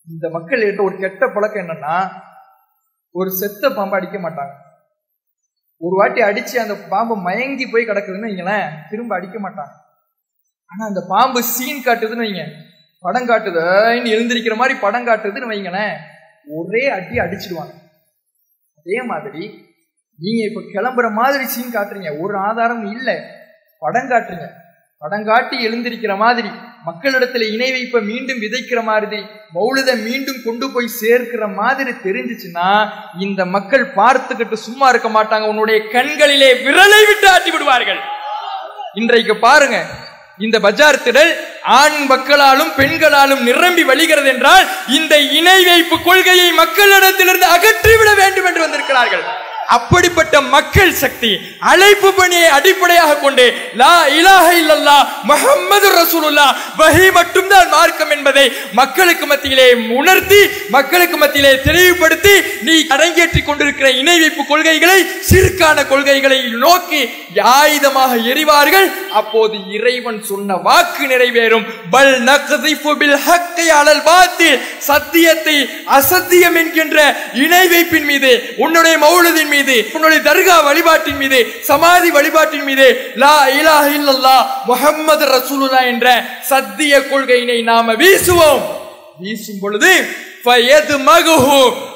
இந்த மக்கள் கிட்ட ஒரு கெட்ட பழக்கம் என்னன்னா ஒரு செத்த பாம்பை அடிக்க மாட்டாங்க. ஒரு வாட்டி அடிச்சு அந்த பாம்பு மயங்கி போய் கிடக்குதுன்னு வைங்களேன் திரும்ப அடிக்க மாட்டாங்க. ஆனா அந்த பாம்பு சீன் காட்டுதுன்னு வைங்க. படம் காட்டுதுன்னு எழுந்திருக்கிற மாதிரி படம் காட்டுதுன்னு வைங்களேன் ஒரே அடி அடிச்சிடுவாங்க. அதே மாதிரி நீங்க இப்ப கிளம்புற மாதிரி சீன் காட்டுறீங்க. ஒரு ஆதாரம் இல்லை. படம் காட்டுறீங்க. படம் காட்டி எழுந்திருக்கிற மாதிரி மக்களிடத்துல இணை வைப்ப மீண்டும் விதைக்கிற மாதிரி மௌலித மீண்டும் கொண்டு போய் சேர்க்கிற மாதிரி தெரிஞ்சிச்சுன்னா இந்த மக்கள் பார்த்துக்கிட்டு சும்மா இருக்க மாட்டாங்க. உன்னுடைய கண்களிலே விரலை விட்டு ஆட்டி விடுவார்கள் இன்றைக்கு பாருங்க இந்த பஜார் திடல் ஆண் மக்களாலும் பெண்களாலும் நிரம்பி வழிகிறது என்றால் இந்த இணை வைப்பு கொள்கையை மக்களிடத்திலிருந்து அகற்றிவிட வேண்டும் என்று வந்திருக்கிறார்கள். அப்படிப்பட்ட மக்கள் சக்தி அழைப்பு பணியை அடிப்படையாக கொண்டு லா இலாஹ இல்லல்லா முஹம்மது ரசூலுல்லா வகை மட்டும்தான் மார்க்கம் என்பதை மக்களுக்கு மத்தியிலே உணர்த்தி மக்களுக்கு மத்தியிலே தெளிவுபடுத்தி நீ அரங்கேற்றி கொண்டிருக்கிற இணை வைப்பு கொள்கைகளை சிறுக்கான கொள்கைகளை நோக்கி ஆயுதமாக எறிவார்கள் அப்போது இறைவன் சொன்ன வாக்கு நிறைவேறும். பல் நக்திஃபு பில் ஹக்கை அலல் பாத்தில். சத்தியத்தை அசத்தியம் என்கின்ற இணை வைப்பின் மீது உன்னுடைய மௌலதின் மீது உன்னுடைய தர்கா வழிபாட்டின் மீது சமாதி வழிபாட்டின் மீது லா இலாஹ இல்லல்லா முஹம்மது ரசூலுல்லா என்ற சத்திய கொள்கையினை நாம வீசுவோம். வீசும் பொழுது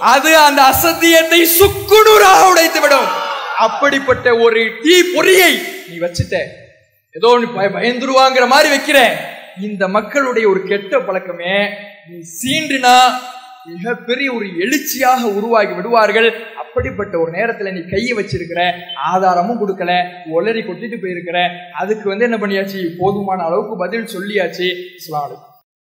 அது அந்த அசத்தியத்தை சுக்குநூறாக உடைத்து விடும் அப்படிப்பட்ட ஒரு தீ பொறியை நீ வச்சுட்ட. ஏதோ நீ பய- பயந்துருவாங்கிற மாதிரி வைக்கிறேன். இந்த மக்களுடைய ஒரு கெட்ட பழக்கமே நீ சீண்டுனா மிகப்பெரிய ஒரு எழுச்சியாக உருவாகி விடுவார்கள். அப்படிப்பட்ட ஒரு நேரத்துல நீ கையை வச்சிருக்கிற ஆதாரமும் கொடுக்கல ஒளரி கொட்டிட்டு போயிருக்கிற. அதுக்கு வந்து என்ன பண்ணியாச்சு? போதுமான அளவுக்கு பதில் சொல்லியாச்சு. அஸ்ஸலாமு